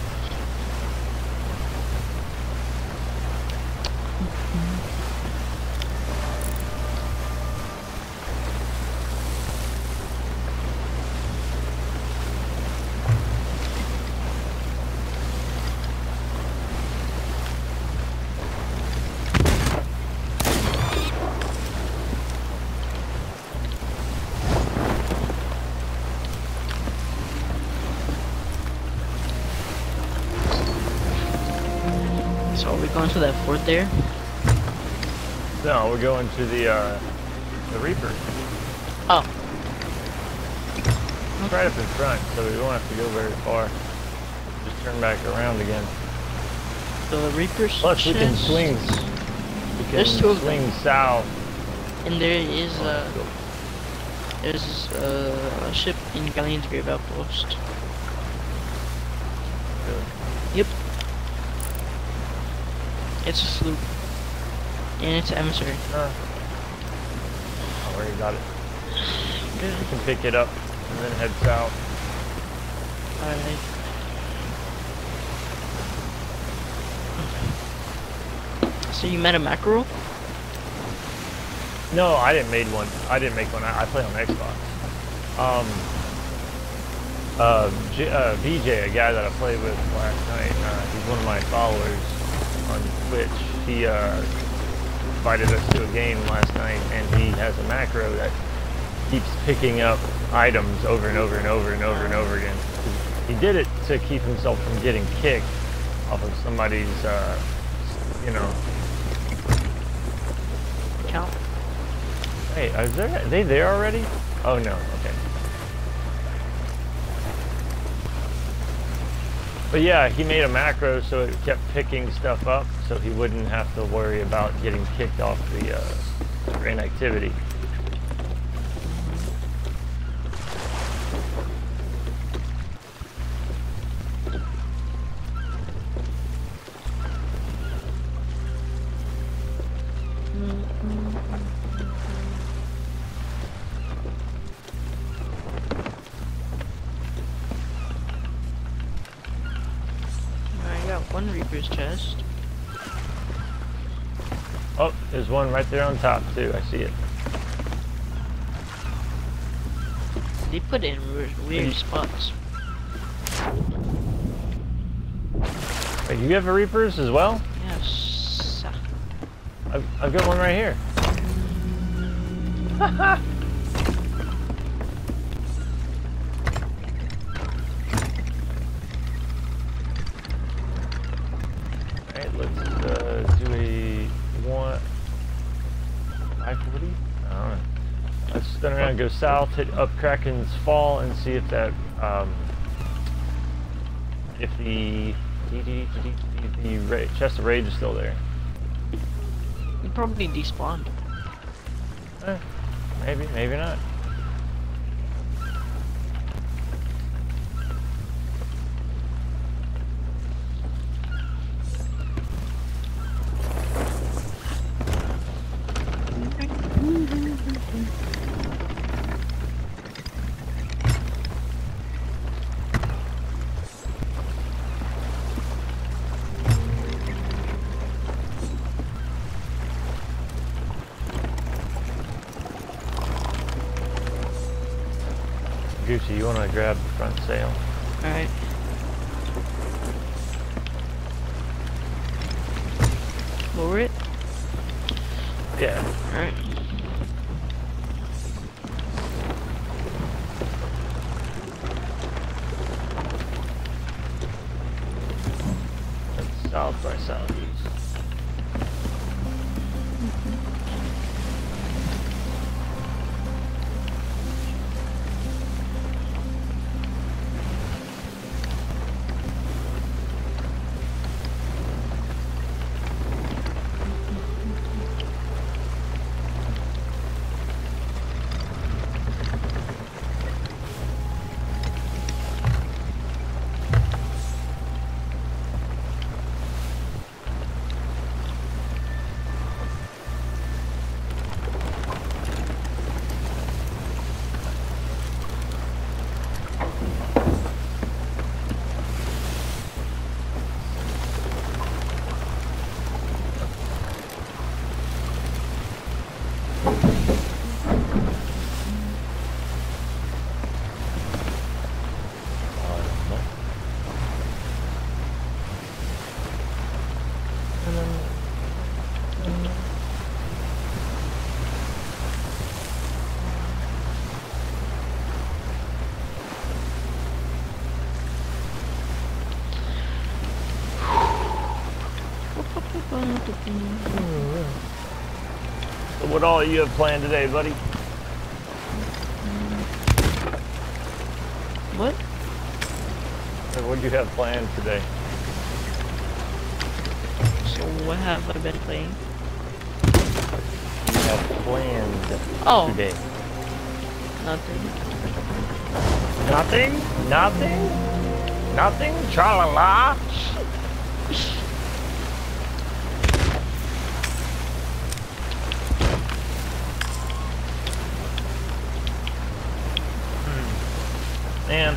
Going to that fort there? No, we're going to the uh, the Reaper. Oh. It's right up in front, so we won't have to go very far. Just turn back around again. So The Reaper Plus, we can swing. We can There's two of them. swing south. And there is uh, there's uh, a ship in Galleon's Grave Outpost. Really? Yep. It's a sloop. And it's an emissary. Uh, don't worry about it. Good. We can pick it up and then head south. Alright. So you met a mackerel? No, I didn't make one. I didn't make one. I, I play on Xbox. Um, uh, J, uh, BJ, a guy that I played with last night, uh, he's one of my followers Twitch. He uh, invited us to a game last night, and he has a macro that keeps picking up items over and over and over and over and over again. He did it to keep himself from getting kicked off of somebody's, uh, you know. Count. Hey, are, there, are they there already? Oh no, okay. But yeah, he made a macro so it kept picking stuff up so he wouldn't have to worry about getting kicked off the uh, inactivity. One right there on top too. I see it. They put it in weird, spots. Wait, you have a Reapers as well? Yes. I've, I've got one right here. Alright, let's uh, do a one. 540? I don't know. Let's spin around, go south, hit up Kraken's Fall, and see if that, um, if the, the, the, the chest of rage is still there. You probably despawned. Eh, maybe, maybe not. Grab the front sail? What all you have planned today, buddy? What? What do you have planned today? So what have I been playing? You have planned Oh, today. nothing. Nothing? Nothing? Nothing? Tra la la? And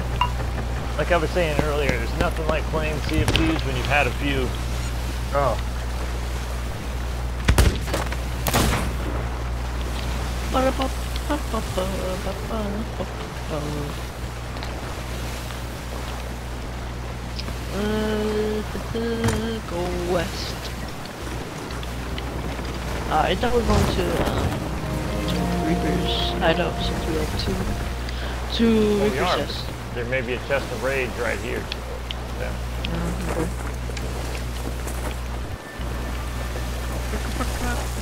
like I was saying earlier, there's nothing like playing Sea of Thieves when you've had a few. Oh, Uh, go west. Uh, I thought we were going to um, Reaper's hideout since we have two, two Well, we chests. There may be a chest of rage right here. Yeah. Uh, okay.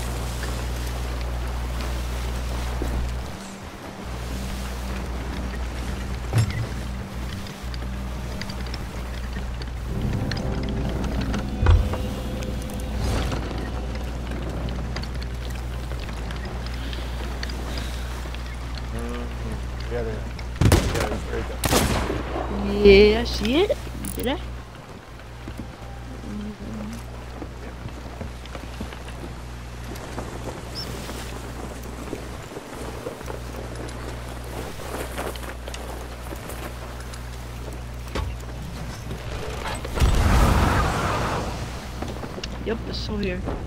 Still here.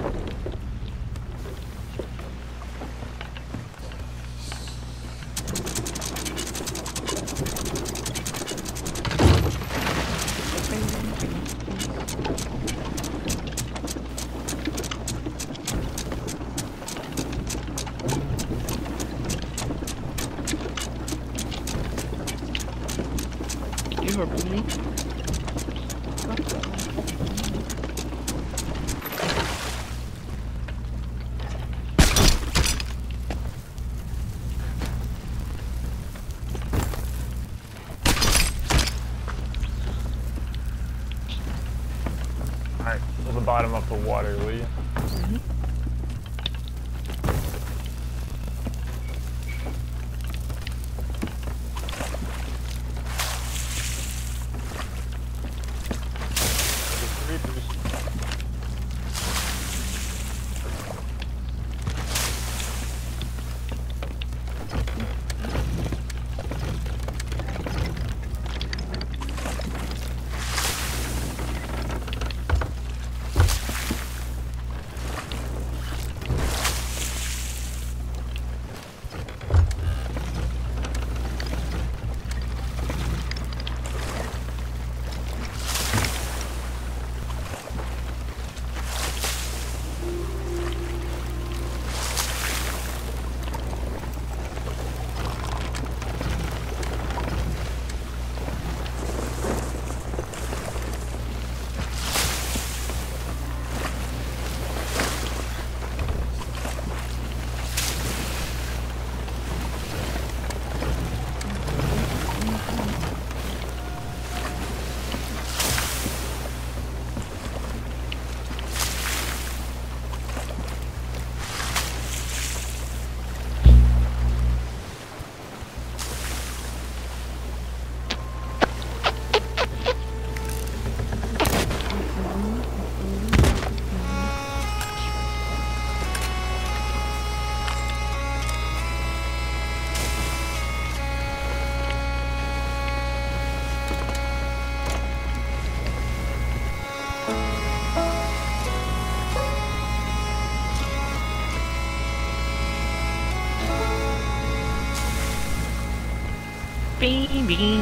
Baby.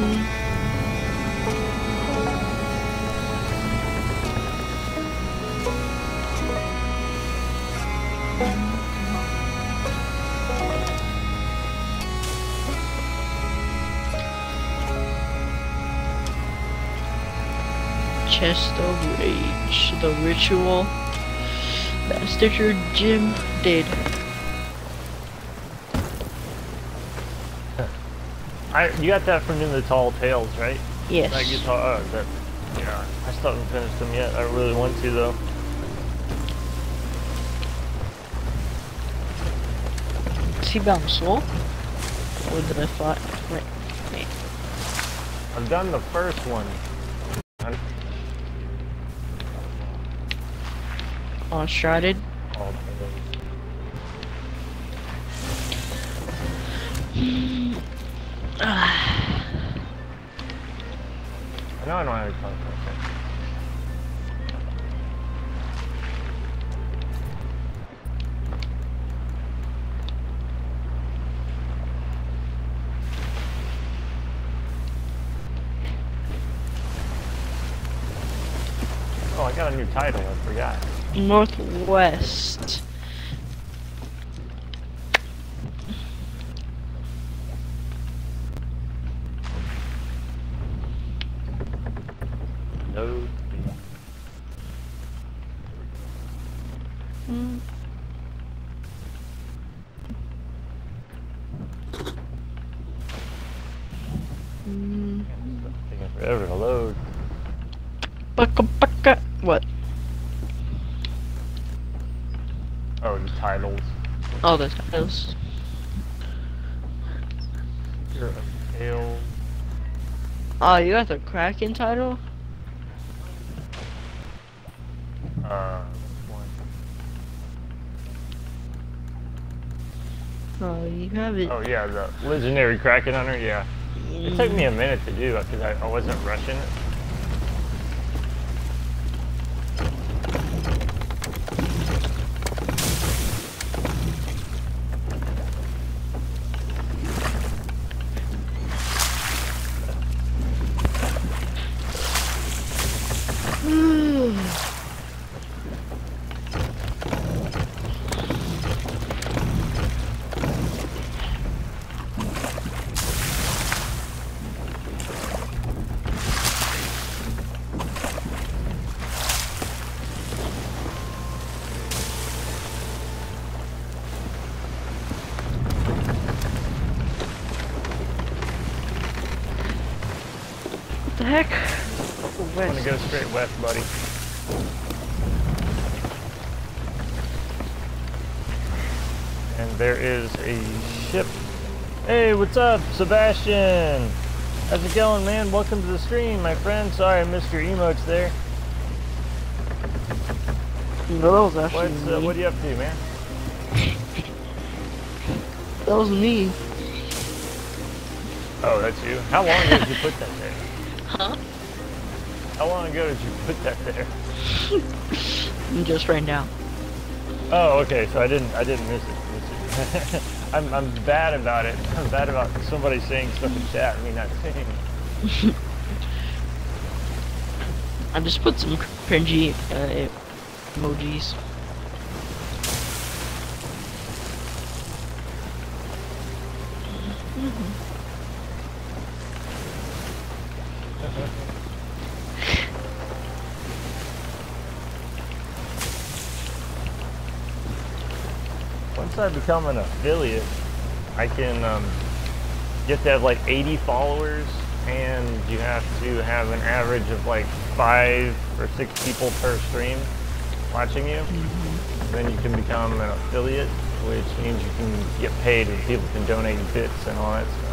Chest of Rage, the ritual that Stitcher Jim did. I, you got that from doing the tall tales, right? Yes. Guitar, oh, that, yeah. I still haven't finished them yet. I really want to though. Bound soul? Or did I fight? Wait, wait. I've done the first one. On Shrouded? tall title. I forgot. Northwest. Oh, the titles. You're a tail. Oh, you got the Kraken title? Uh, one. Oh, you have it. Oh yeah, the legendary Kraken Hunter. Yeah, it took me a minute to do because I, I wasn't rushing it. What's up, Sebastian? How's it going, man? Welcome to the stream, my friend. Sorry I missed your emotes there. No, that was actually What's, uh, me. what are you up to, man? That was me. Oh, that's you. How long ago did you put that there? Huh? How long ago did you put that there? Just right now. Oh, okay. So I didn't. I didn't miss it. Miss it. I'm. I'm bad about it. I'm bad about somebody saying stuff in chat and me not saying. I just put some cringy uh, emojis. Once I become an affiliate, I can um, get to have like 80 followers, and you have to have an average of like five or six people per stream watching you. Then you can become an affiliate, which means you can get paid and people can donate bits and all that stuff.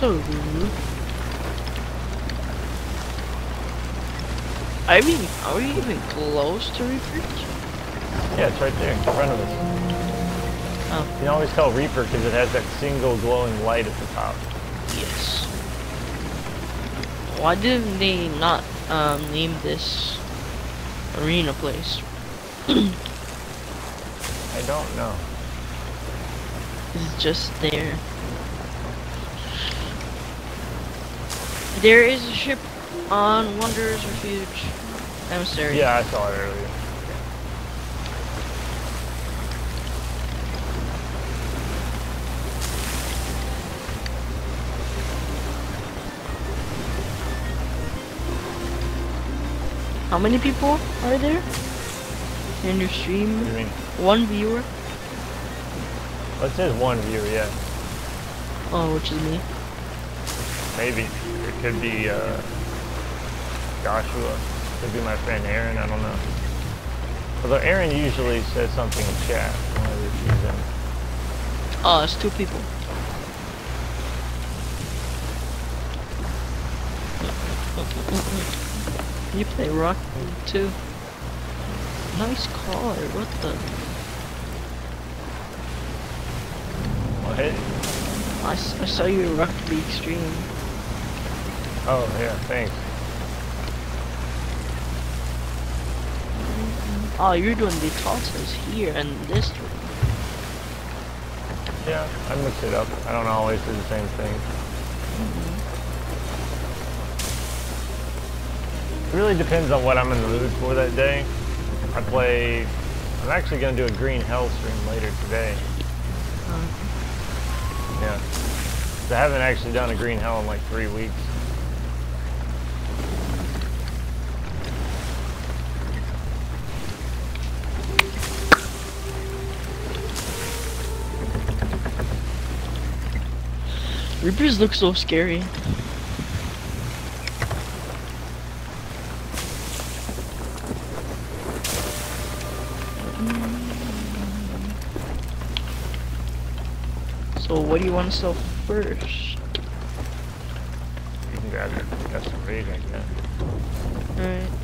So rude. I mean, are we even close to Reapers? Yeah, it's right there in front of us. Oh. You can always call Reaper because it has that single glowing light at the top. Yes. Why didn't they not um, name this arena place? I don't know. It's just there. There is a ship on Wanderer's Refuge. Emissary. Yeah, I saw it earlier. How many people are there in your stream? What do you mean? One viewer? Well, it says one viewer, yeah. Oh, which is me. Maybe. It could be uh, Joshua. Could be my friend Aaron, I don't know. Although Aaron usually says something in chat whenever she's in. Oh, it's two people. You play rock too? Nice car, what the? What? I, I saw you Rocket League stream. Oh, yeah, thanks. Mm-hmm. Oh, you're doing the tosses here and this room. Yeah, I mix it up. I don't always do the same thing. It really depends on what I'm in the mood for that day. I play. I'm actually going to do a Green Hell stream later today. Mm-hmm. Yeah, I haven't actually done a Green Hell in like three weeks. Reapers look so scary. So what do you want to sell first? You can grab it. That's some rage, I guess. Alright.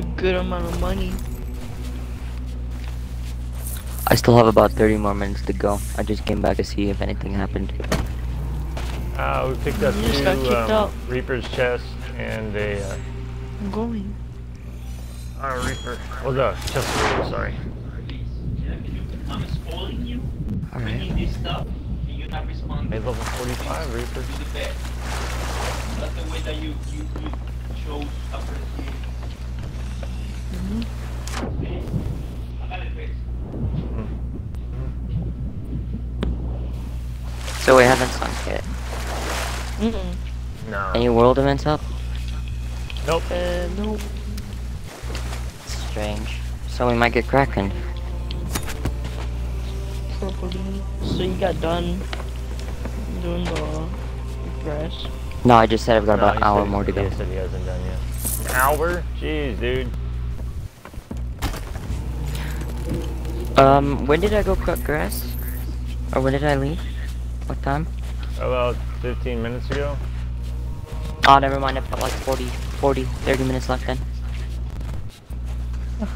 A good amount of money. I still have about 30 more minutes to go. I just came back to see if anything happened. Uh, we picked up You two um. Reaper's chest and a uh, I'm going. uh, Reaper. Oh, the chest Reaper, sorry. I'm spoiling you, Alright. bringing this stuff, and you're not responding. Made level 45 Reaper. Do. That's the way that you, you, you chose So we haven't sunk yet. Mm-mm. No. Any world events up? Nope. Uh, no. Strange. So we might get Kraken. Probably. So you got done doing the grass. No, I just said I've got No, about an hour more to go. He said he hasn't done yet. An hour? Jeez, dude. Um, when did I go cut grass? Or when did I leave? What time? About 15 minutes ago. Oh, never mind. I've got like 40, 40, 30 minutes left then.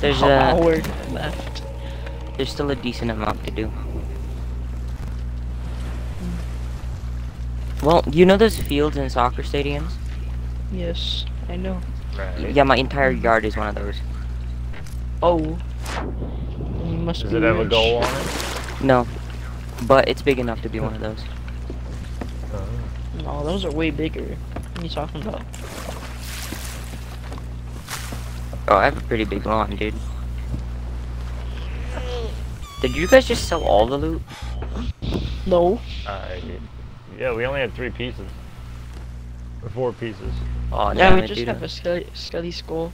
There's An a, hour left. there's still a decent amount to do. Well, you know those fields in soccer stadiums? Yes, I know. Right. Yeah, my entire yard is one of those. Oh. You must Does be it have a goal on it? No, but it's big enough to be one of those. Oh. No, those are way bigger. What are you talking about? Oh, I have a pretty big lawn, dude. Did you guys just sell all the loot? No. Uh, yeah, we only had three pieces. Or four pieces. Oh, yeah, we it, just dude. have a skelly, skelly skull.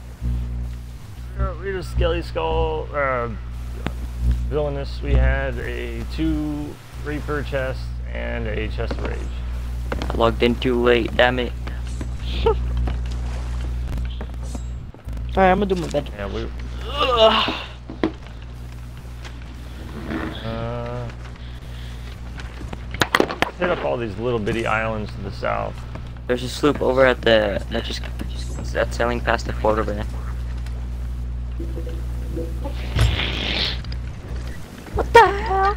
Uh, we had a Skelly Skull, uh, Villainous. We had a two Reaper chest and a chest of Rage. I logged in too late, damn it. Alright, I'm gonna do my bed. Yeah, we. Ugh. Uh, hit up all these little bitty islands to the south. There's a sloop over at the that just that's sailing past the fort over there. What the hell?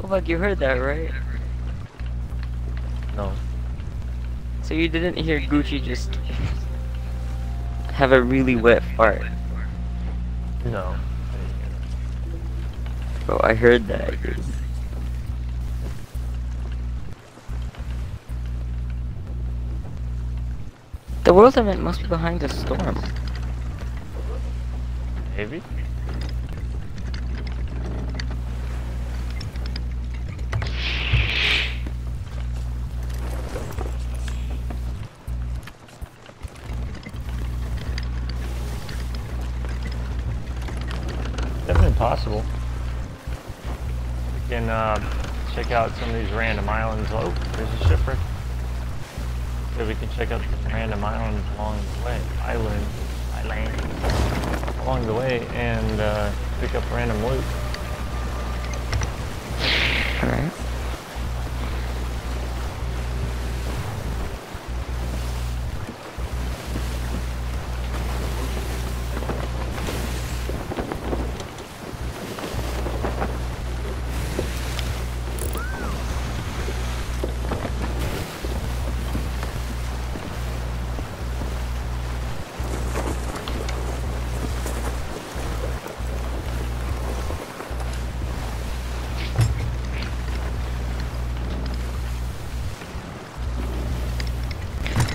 Oh, fuck, you heard that, right? No. So you didn't hear Gucci just have a really wet fart. No. Bro, I heard that, The world event must be behind the storm. Maybe? Definitely possible. We can uh, check out some of these random islands. Oh, there's a shipwreck. So we can check out some random islands along the way. Island. Island. along the way and uh, pick up random loot. Alright.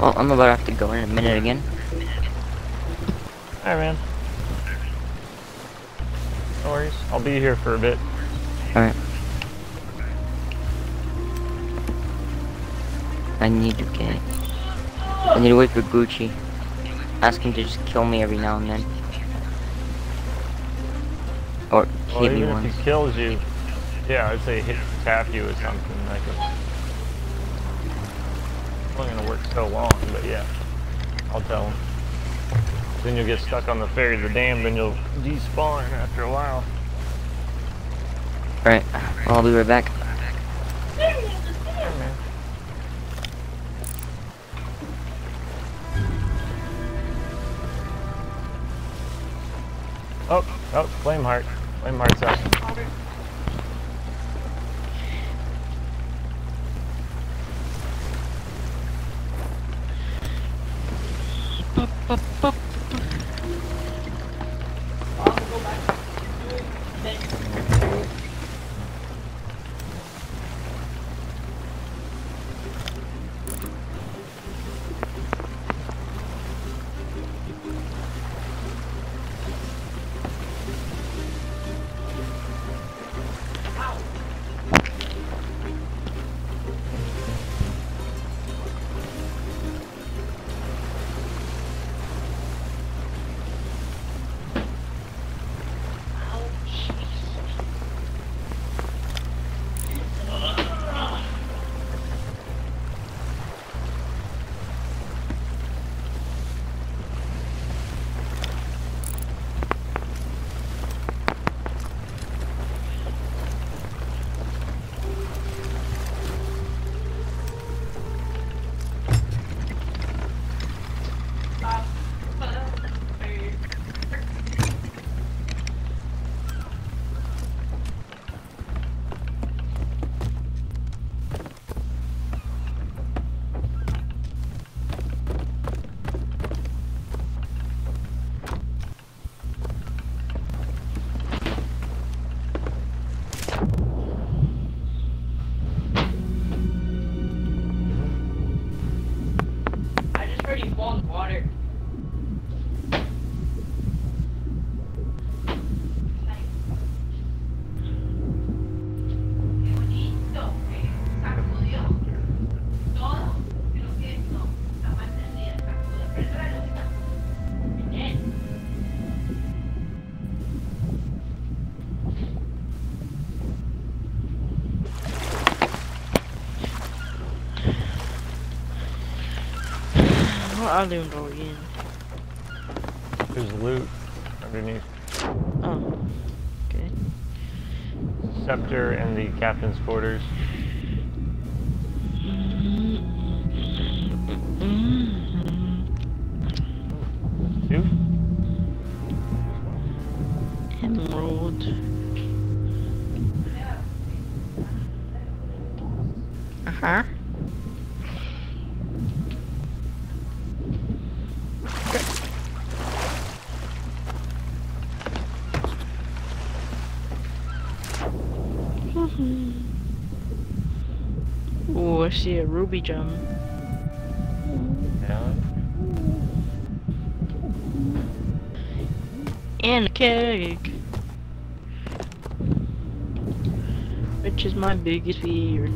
Well, I'm about to have to go in a minute again. Alright, man. No worries. I'll be here for a bit. Alright. I need to get. I need to wait for Gucci. Ask him to just kill me every now and then. Or Well, hit me even once. if he kills you, yeah, I'd say hit tap you or something like a. It's only gonna work so long, but yeah, I'll tell him. Then you'll get stuck on the Ferry of the Damned, then you'll despawn after a while. Alright, well, I'll be right back. Oh, oh, Flameheart. Flameheart's up. Well, I'll even go again. There's loot underneath. Oh. Okay. Scepter and the captain's quarters. See a ruby gem. Yeah. And a cake. Which is my biggest fear.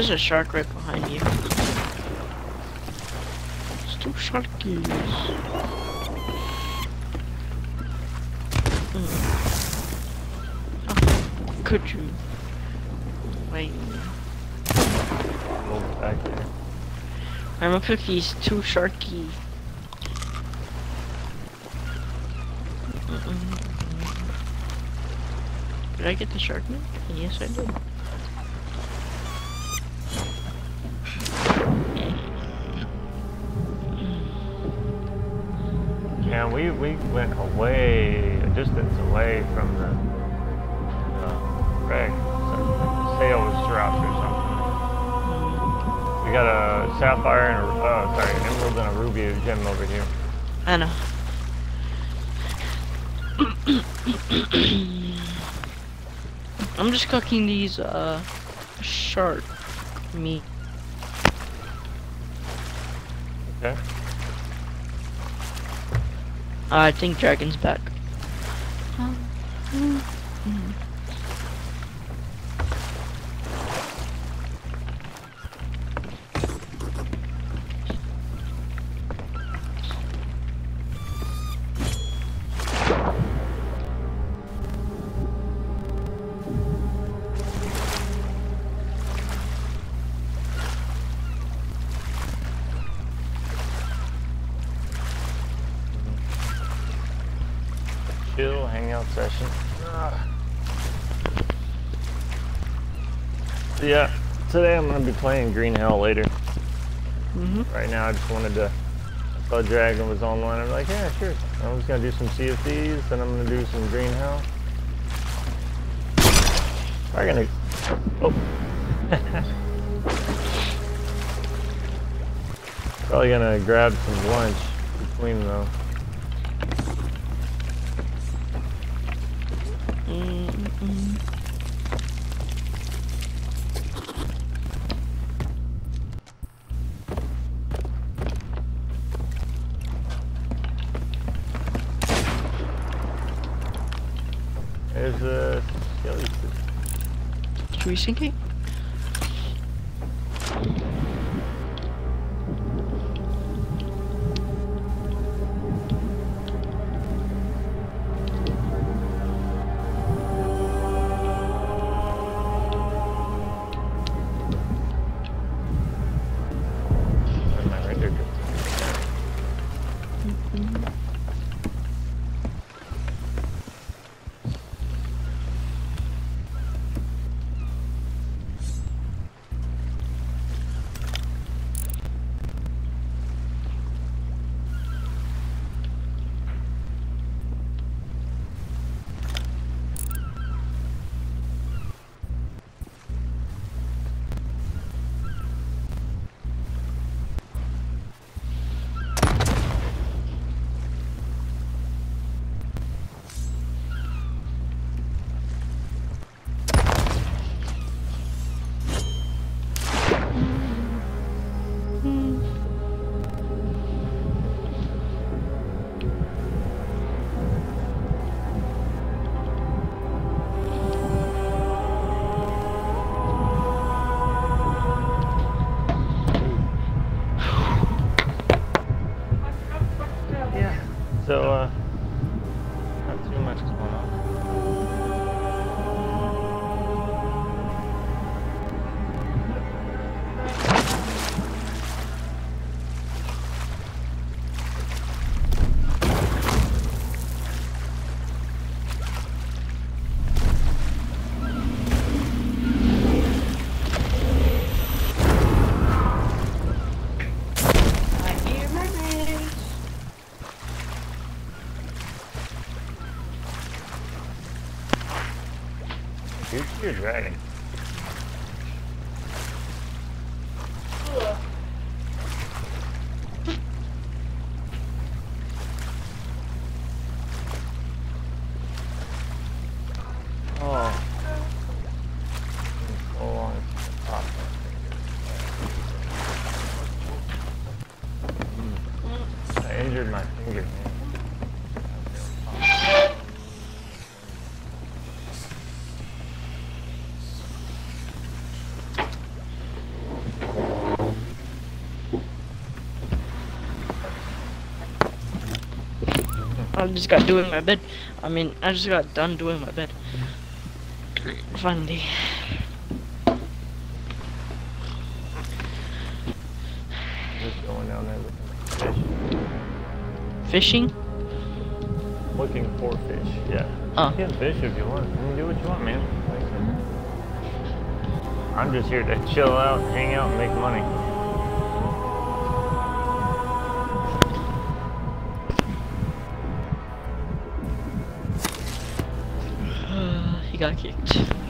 There's a shark right behind you. It's two sharkies. Mm. How could you? Wait. Hold back there. I'm a cookie's too sharky. Did I get the shark meat? Yes, I did. Away, a distance away from the uh, wreck. The sail was dropped or something. We got a sapphire and a, uh, sorry, an emerald and a ruby gem over here. I know. I'm just cooking these uh shark meat. I think dragon's back. Gonna be playing Green Hell later. Mm-hmm. Right now, I just wanted to. I saw Dragon was online. I'm like, yeah, sure. I'm just gonna do some Sea of Thieves, then I'm gonna do some Green Hell. I'm gonna. Oh. Probably gonna grab some lunch between though. There's Should we sink it? I just got doing my bed. I mean, I just got done doing my bed. Finally. Just going down there looking fish. Fishing? Looking for fish, yeah. Oh. You can fish if you want. You can do what you want, man. I'm just here to chill out, hang out, and make money. Got kicked.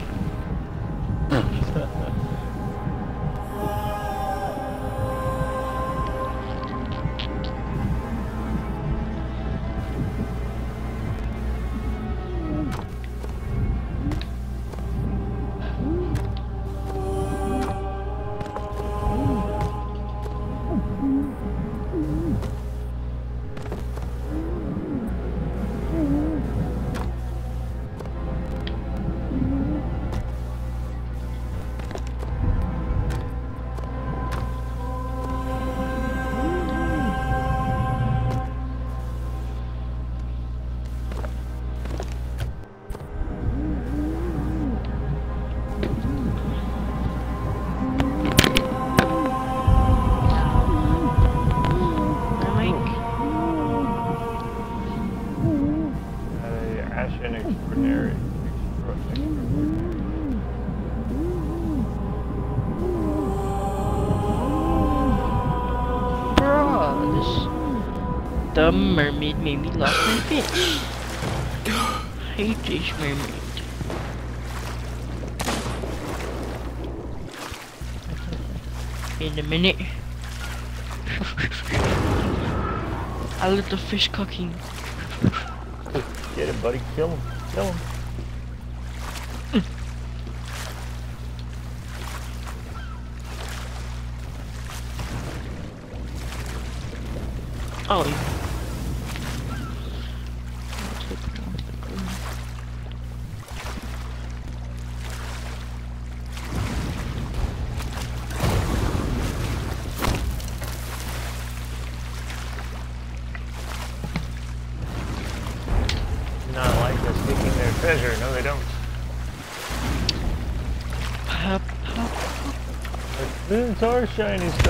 Dumb mermaid made me lost my fish. hate this mermaid. In a minute. I let the fish cooking. Get it, buddy. Kill him. Kill him. Is shiny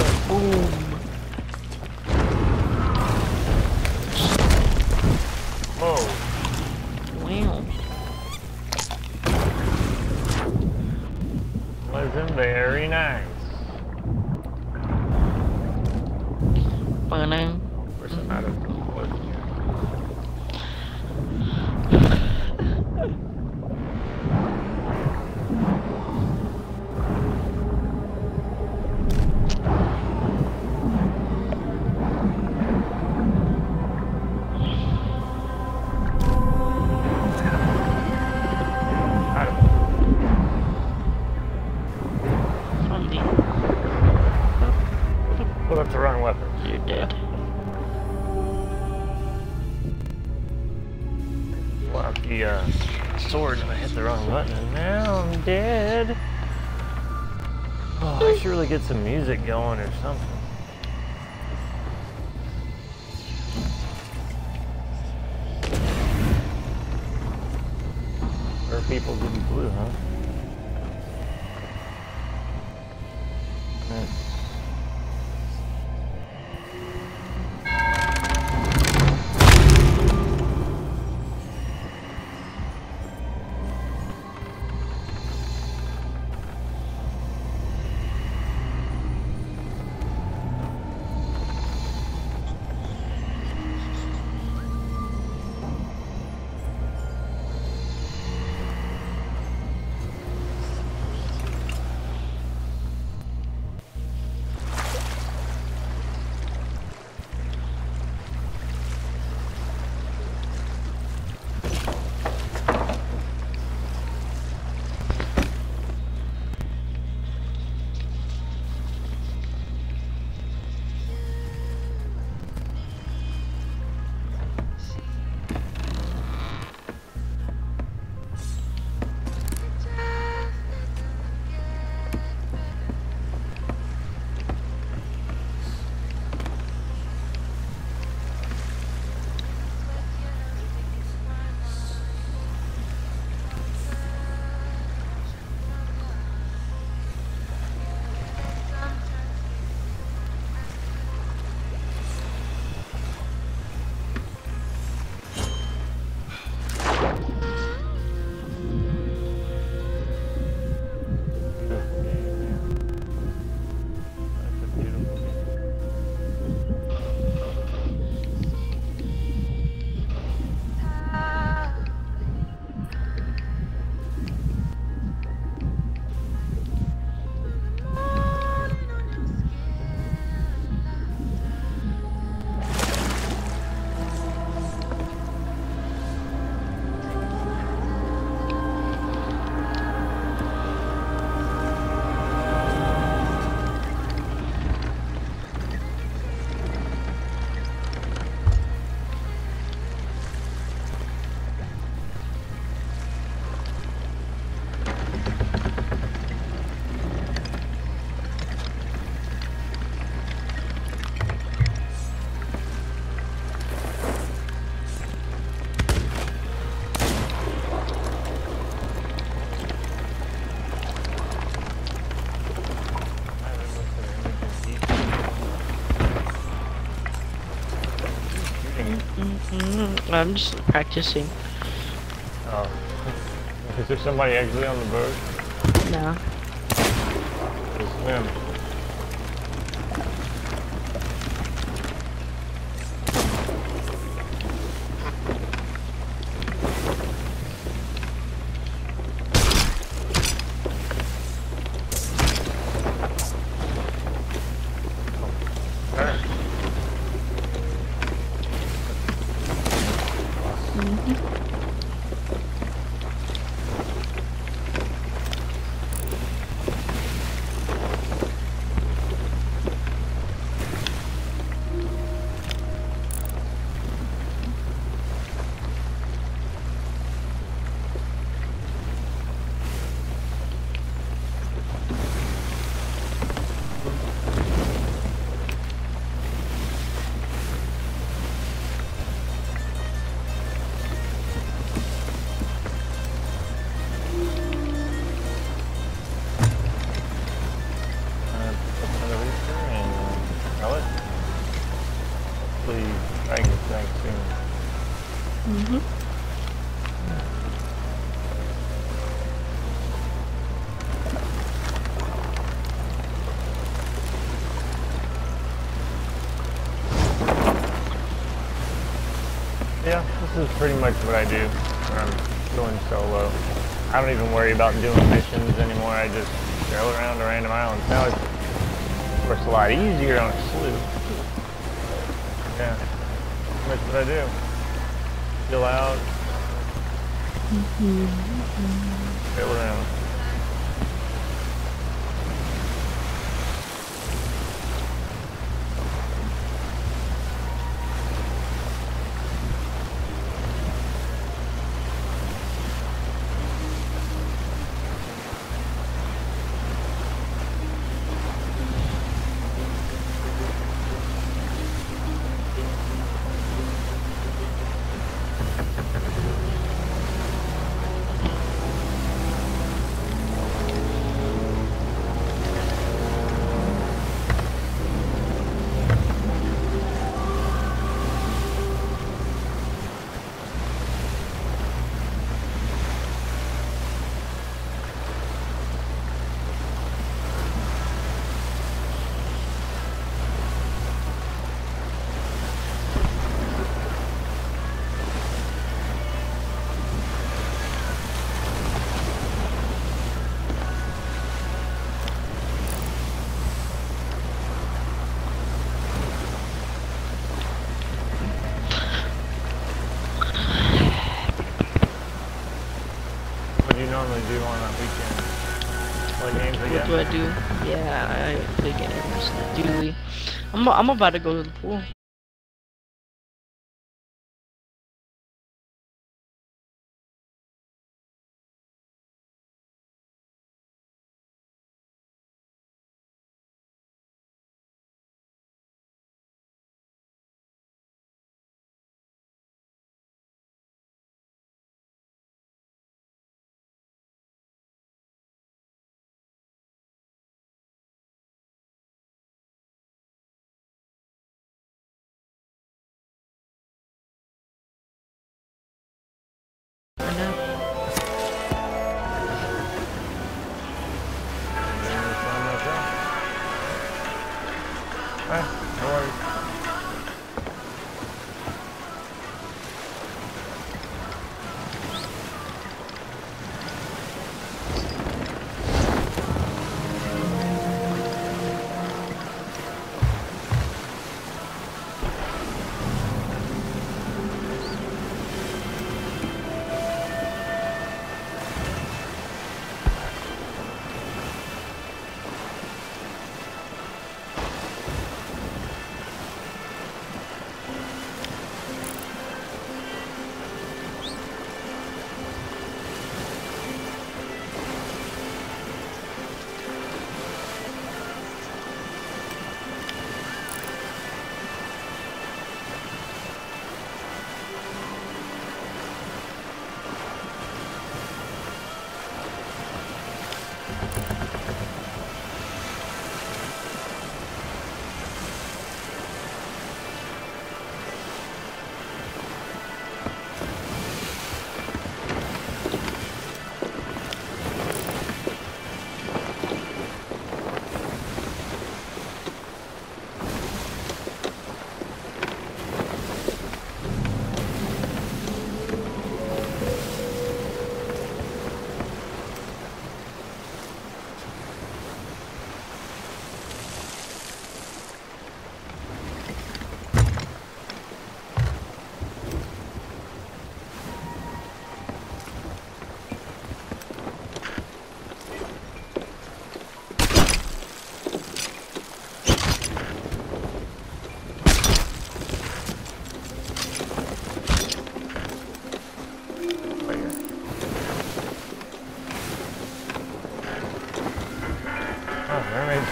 I'm just practicing. Oh. Is there somebody actually on the boat? Pretty much what I do when I'm going solo. I don't even worry about doing missions anymore. I just go around to random islands. Now it's, of course, a lot easier on a sloop. Yeah, that's what I do. Chill out. Mm-hmm. Chill around. What I do? Yeah, I play games duly. I'm I'm about to go to the pool.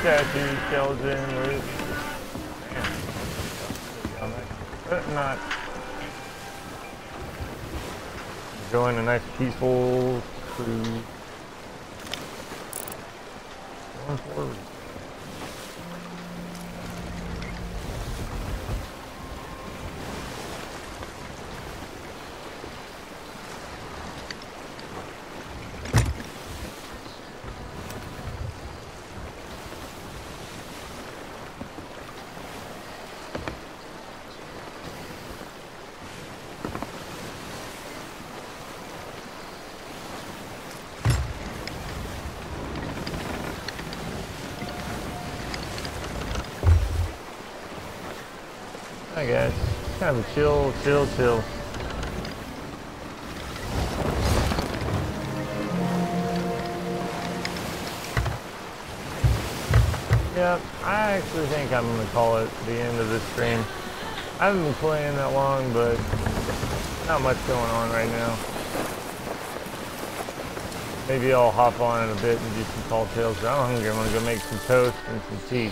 Skeleton, roof. Man. But not. Enjoying a nice peaceful cruise. Going forward. I guess. Kind of a chill, chill, chill. Yep, I actually think I'm gonna call it the end of this stream. I haven't been playing that long, but not much going on right now. Maybe I'll hop on in a bit and do some tall tales. I'm hungry. I'm gonna go make some toast and some tea.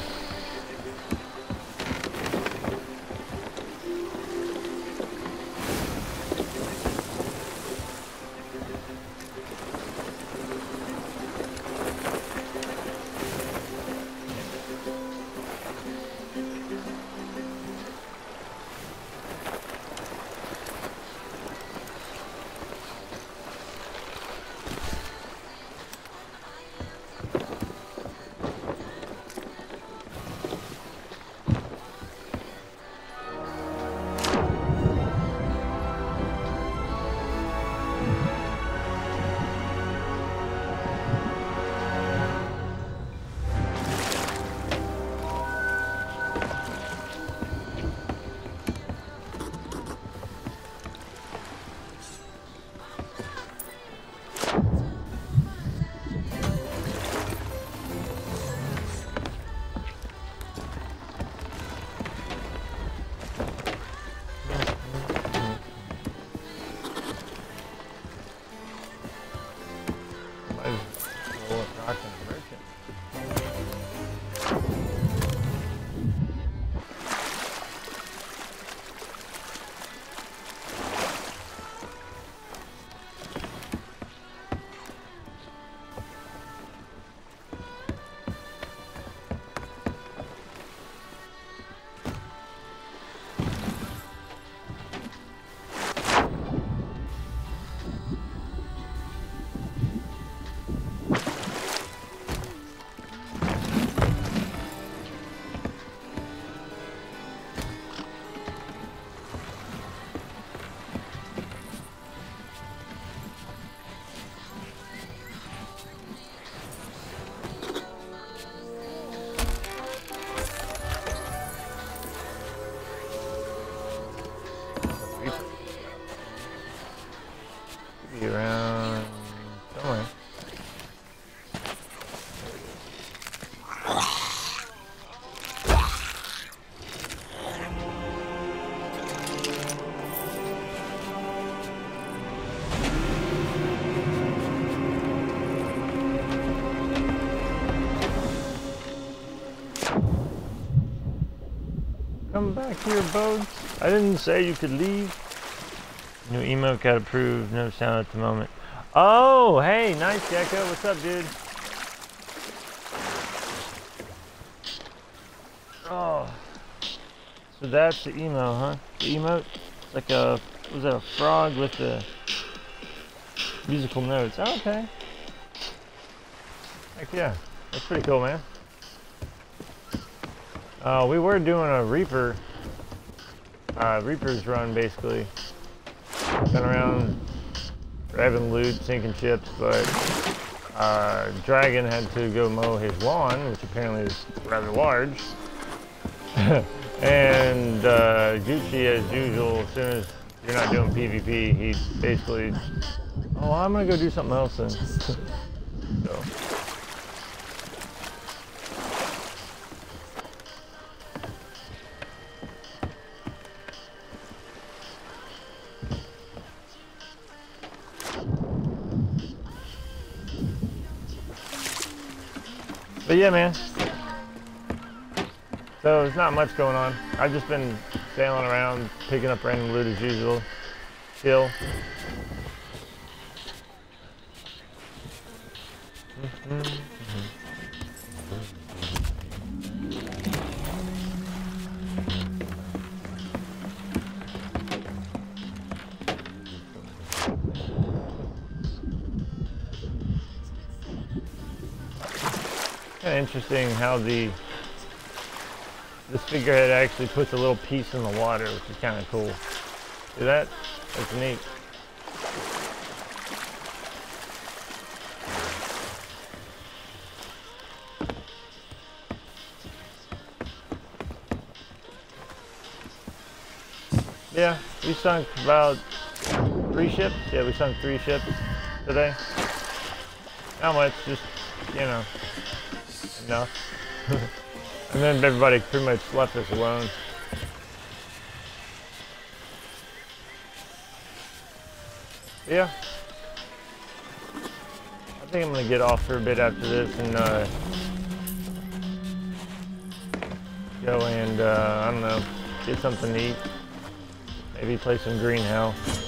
Come back here, boats. I didn't say you could leave. New emote got approved. No sound at the moment. Oh, hey, nice Gecko. What's up, dude? Oh, so that's the emo, huh? The emote. It's like a was that a frog with the musical notes? Oh, okay. Heck yeah, that's pretty cool, man. Uh, we were doing a Reaper, uh, Reaper's run basically. Been around grabbing loot, sinking ships, but uh, Dragon had to go mow his lawn, which apparently is rather large. and uh, Gucci, as usual, as soon as you're not doing PvP, he basically, oh, I'm gonna go do something else then. so. Yeah, man. So there's not much going on. I've just been sailing around, picking up random loot as usual. Chill. How the this figurehead actually puts a little piece in the water, which is kind of cool. See that? That's neat. Yeah, we sunk about three ships. Yeah, we sunk three ships today. How much? Just, you know, and then everybody pretty much left us alone. Yeah. I think I'm gonna get off for a bit after this and uh, go and uh, I don't know, get something to eat. Maybe play some Green Let's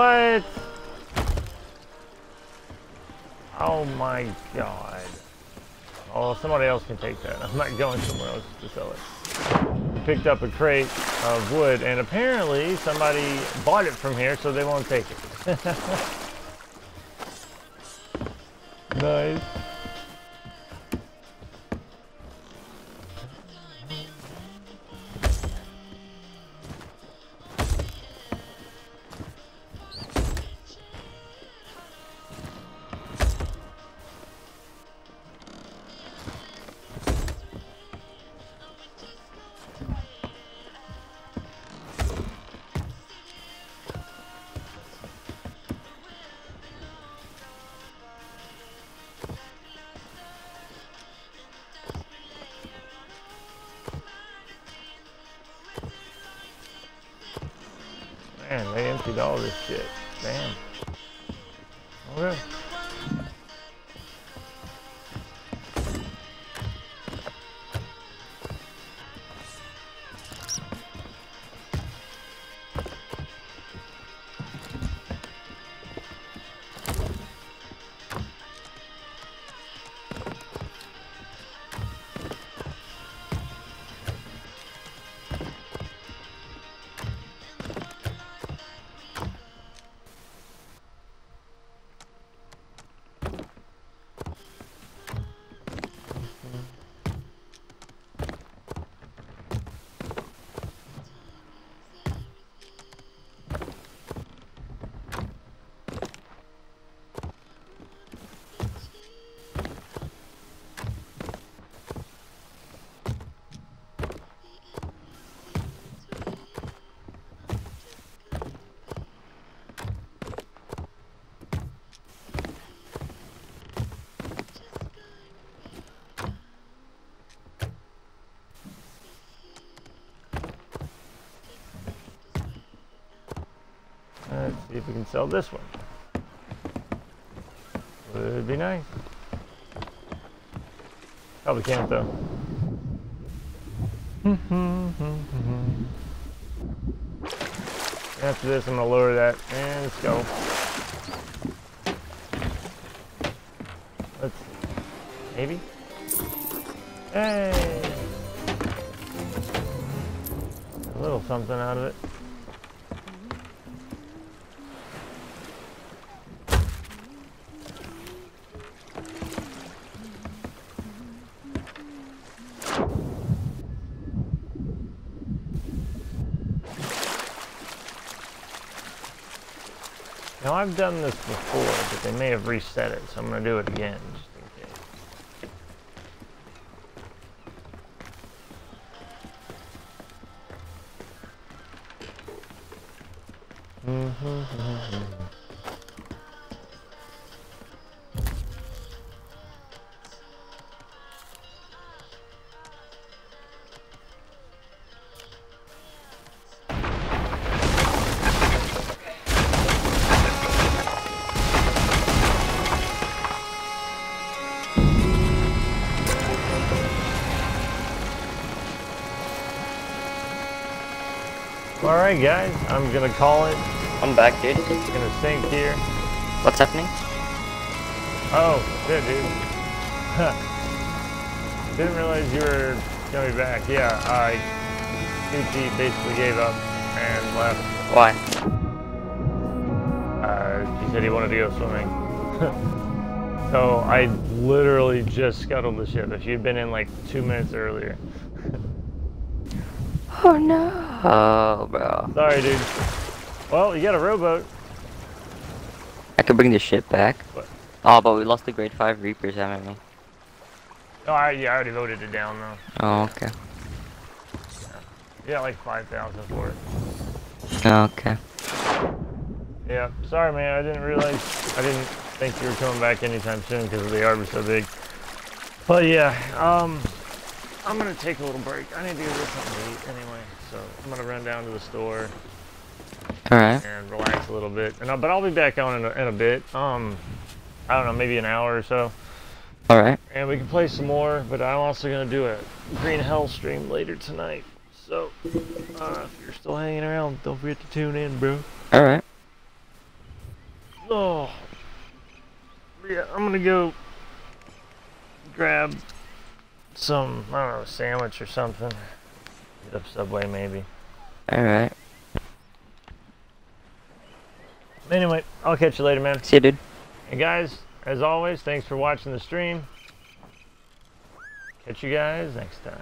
what? Oh my god. Oh, somebody else can take that. I'm not going somewhere else to sell it. We picked up a crate of wood, and apparently somebody bought it from here, so they won't take it. nice. See if we can sell this one. Would be nice. Probably can't though. After this, I'm gonna lower that and let's go. Let's see. Maybe? Hey! A little something out of it. I've done this before, but they may have reset it, so I'm gonna do it again, guys, I'm gonna call it. I'm back, dude. We're gonna sink here. What's happening? Oh, shit, dude. Didn't realize you were gonna be back. Yeah, I. QT basically gave up and left. Why? Uh, he said he wanted to go swimming. so I literally just scuttled the ship. If you'd been in like two minutes earlier. Oh no. Oh, bro. Sorry, dude. Well, you got a rowboat. I could bring the ship back. What? Oh, but we lost the grade 5 Reapers, haven't we? Oh, I, yeah, I already voted it down though. Oh, okay. Yeah, like 5,000 for it. Okay. Yeah, sorry man, I didn't realize, I didn't think you were coming back anytime soon because the yard was so big. But yeah, um, I'm gonna take a little break. I need to go get something to eat anyway, so I'm gonna run down to the store Alright. and relax a little bit. And I, but I'll be back on in a, in a bit. Um, I don't know, maybe an hour or so, Alright. and we can play some more. But I'm also gonna do a Green Hell stream later tonight. So uh, if you're still hanging around, don't forget to tune in, bro. Alright. Oh. Yeah, I'm gonna go grab some, I don't know, sandwich or something. Hit up Subway maybe. Alright. Anyway, I'll catch you later, man. See you, dude. And guys, as always, thanks for watching the stream. Catch you guys next time.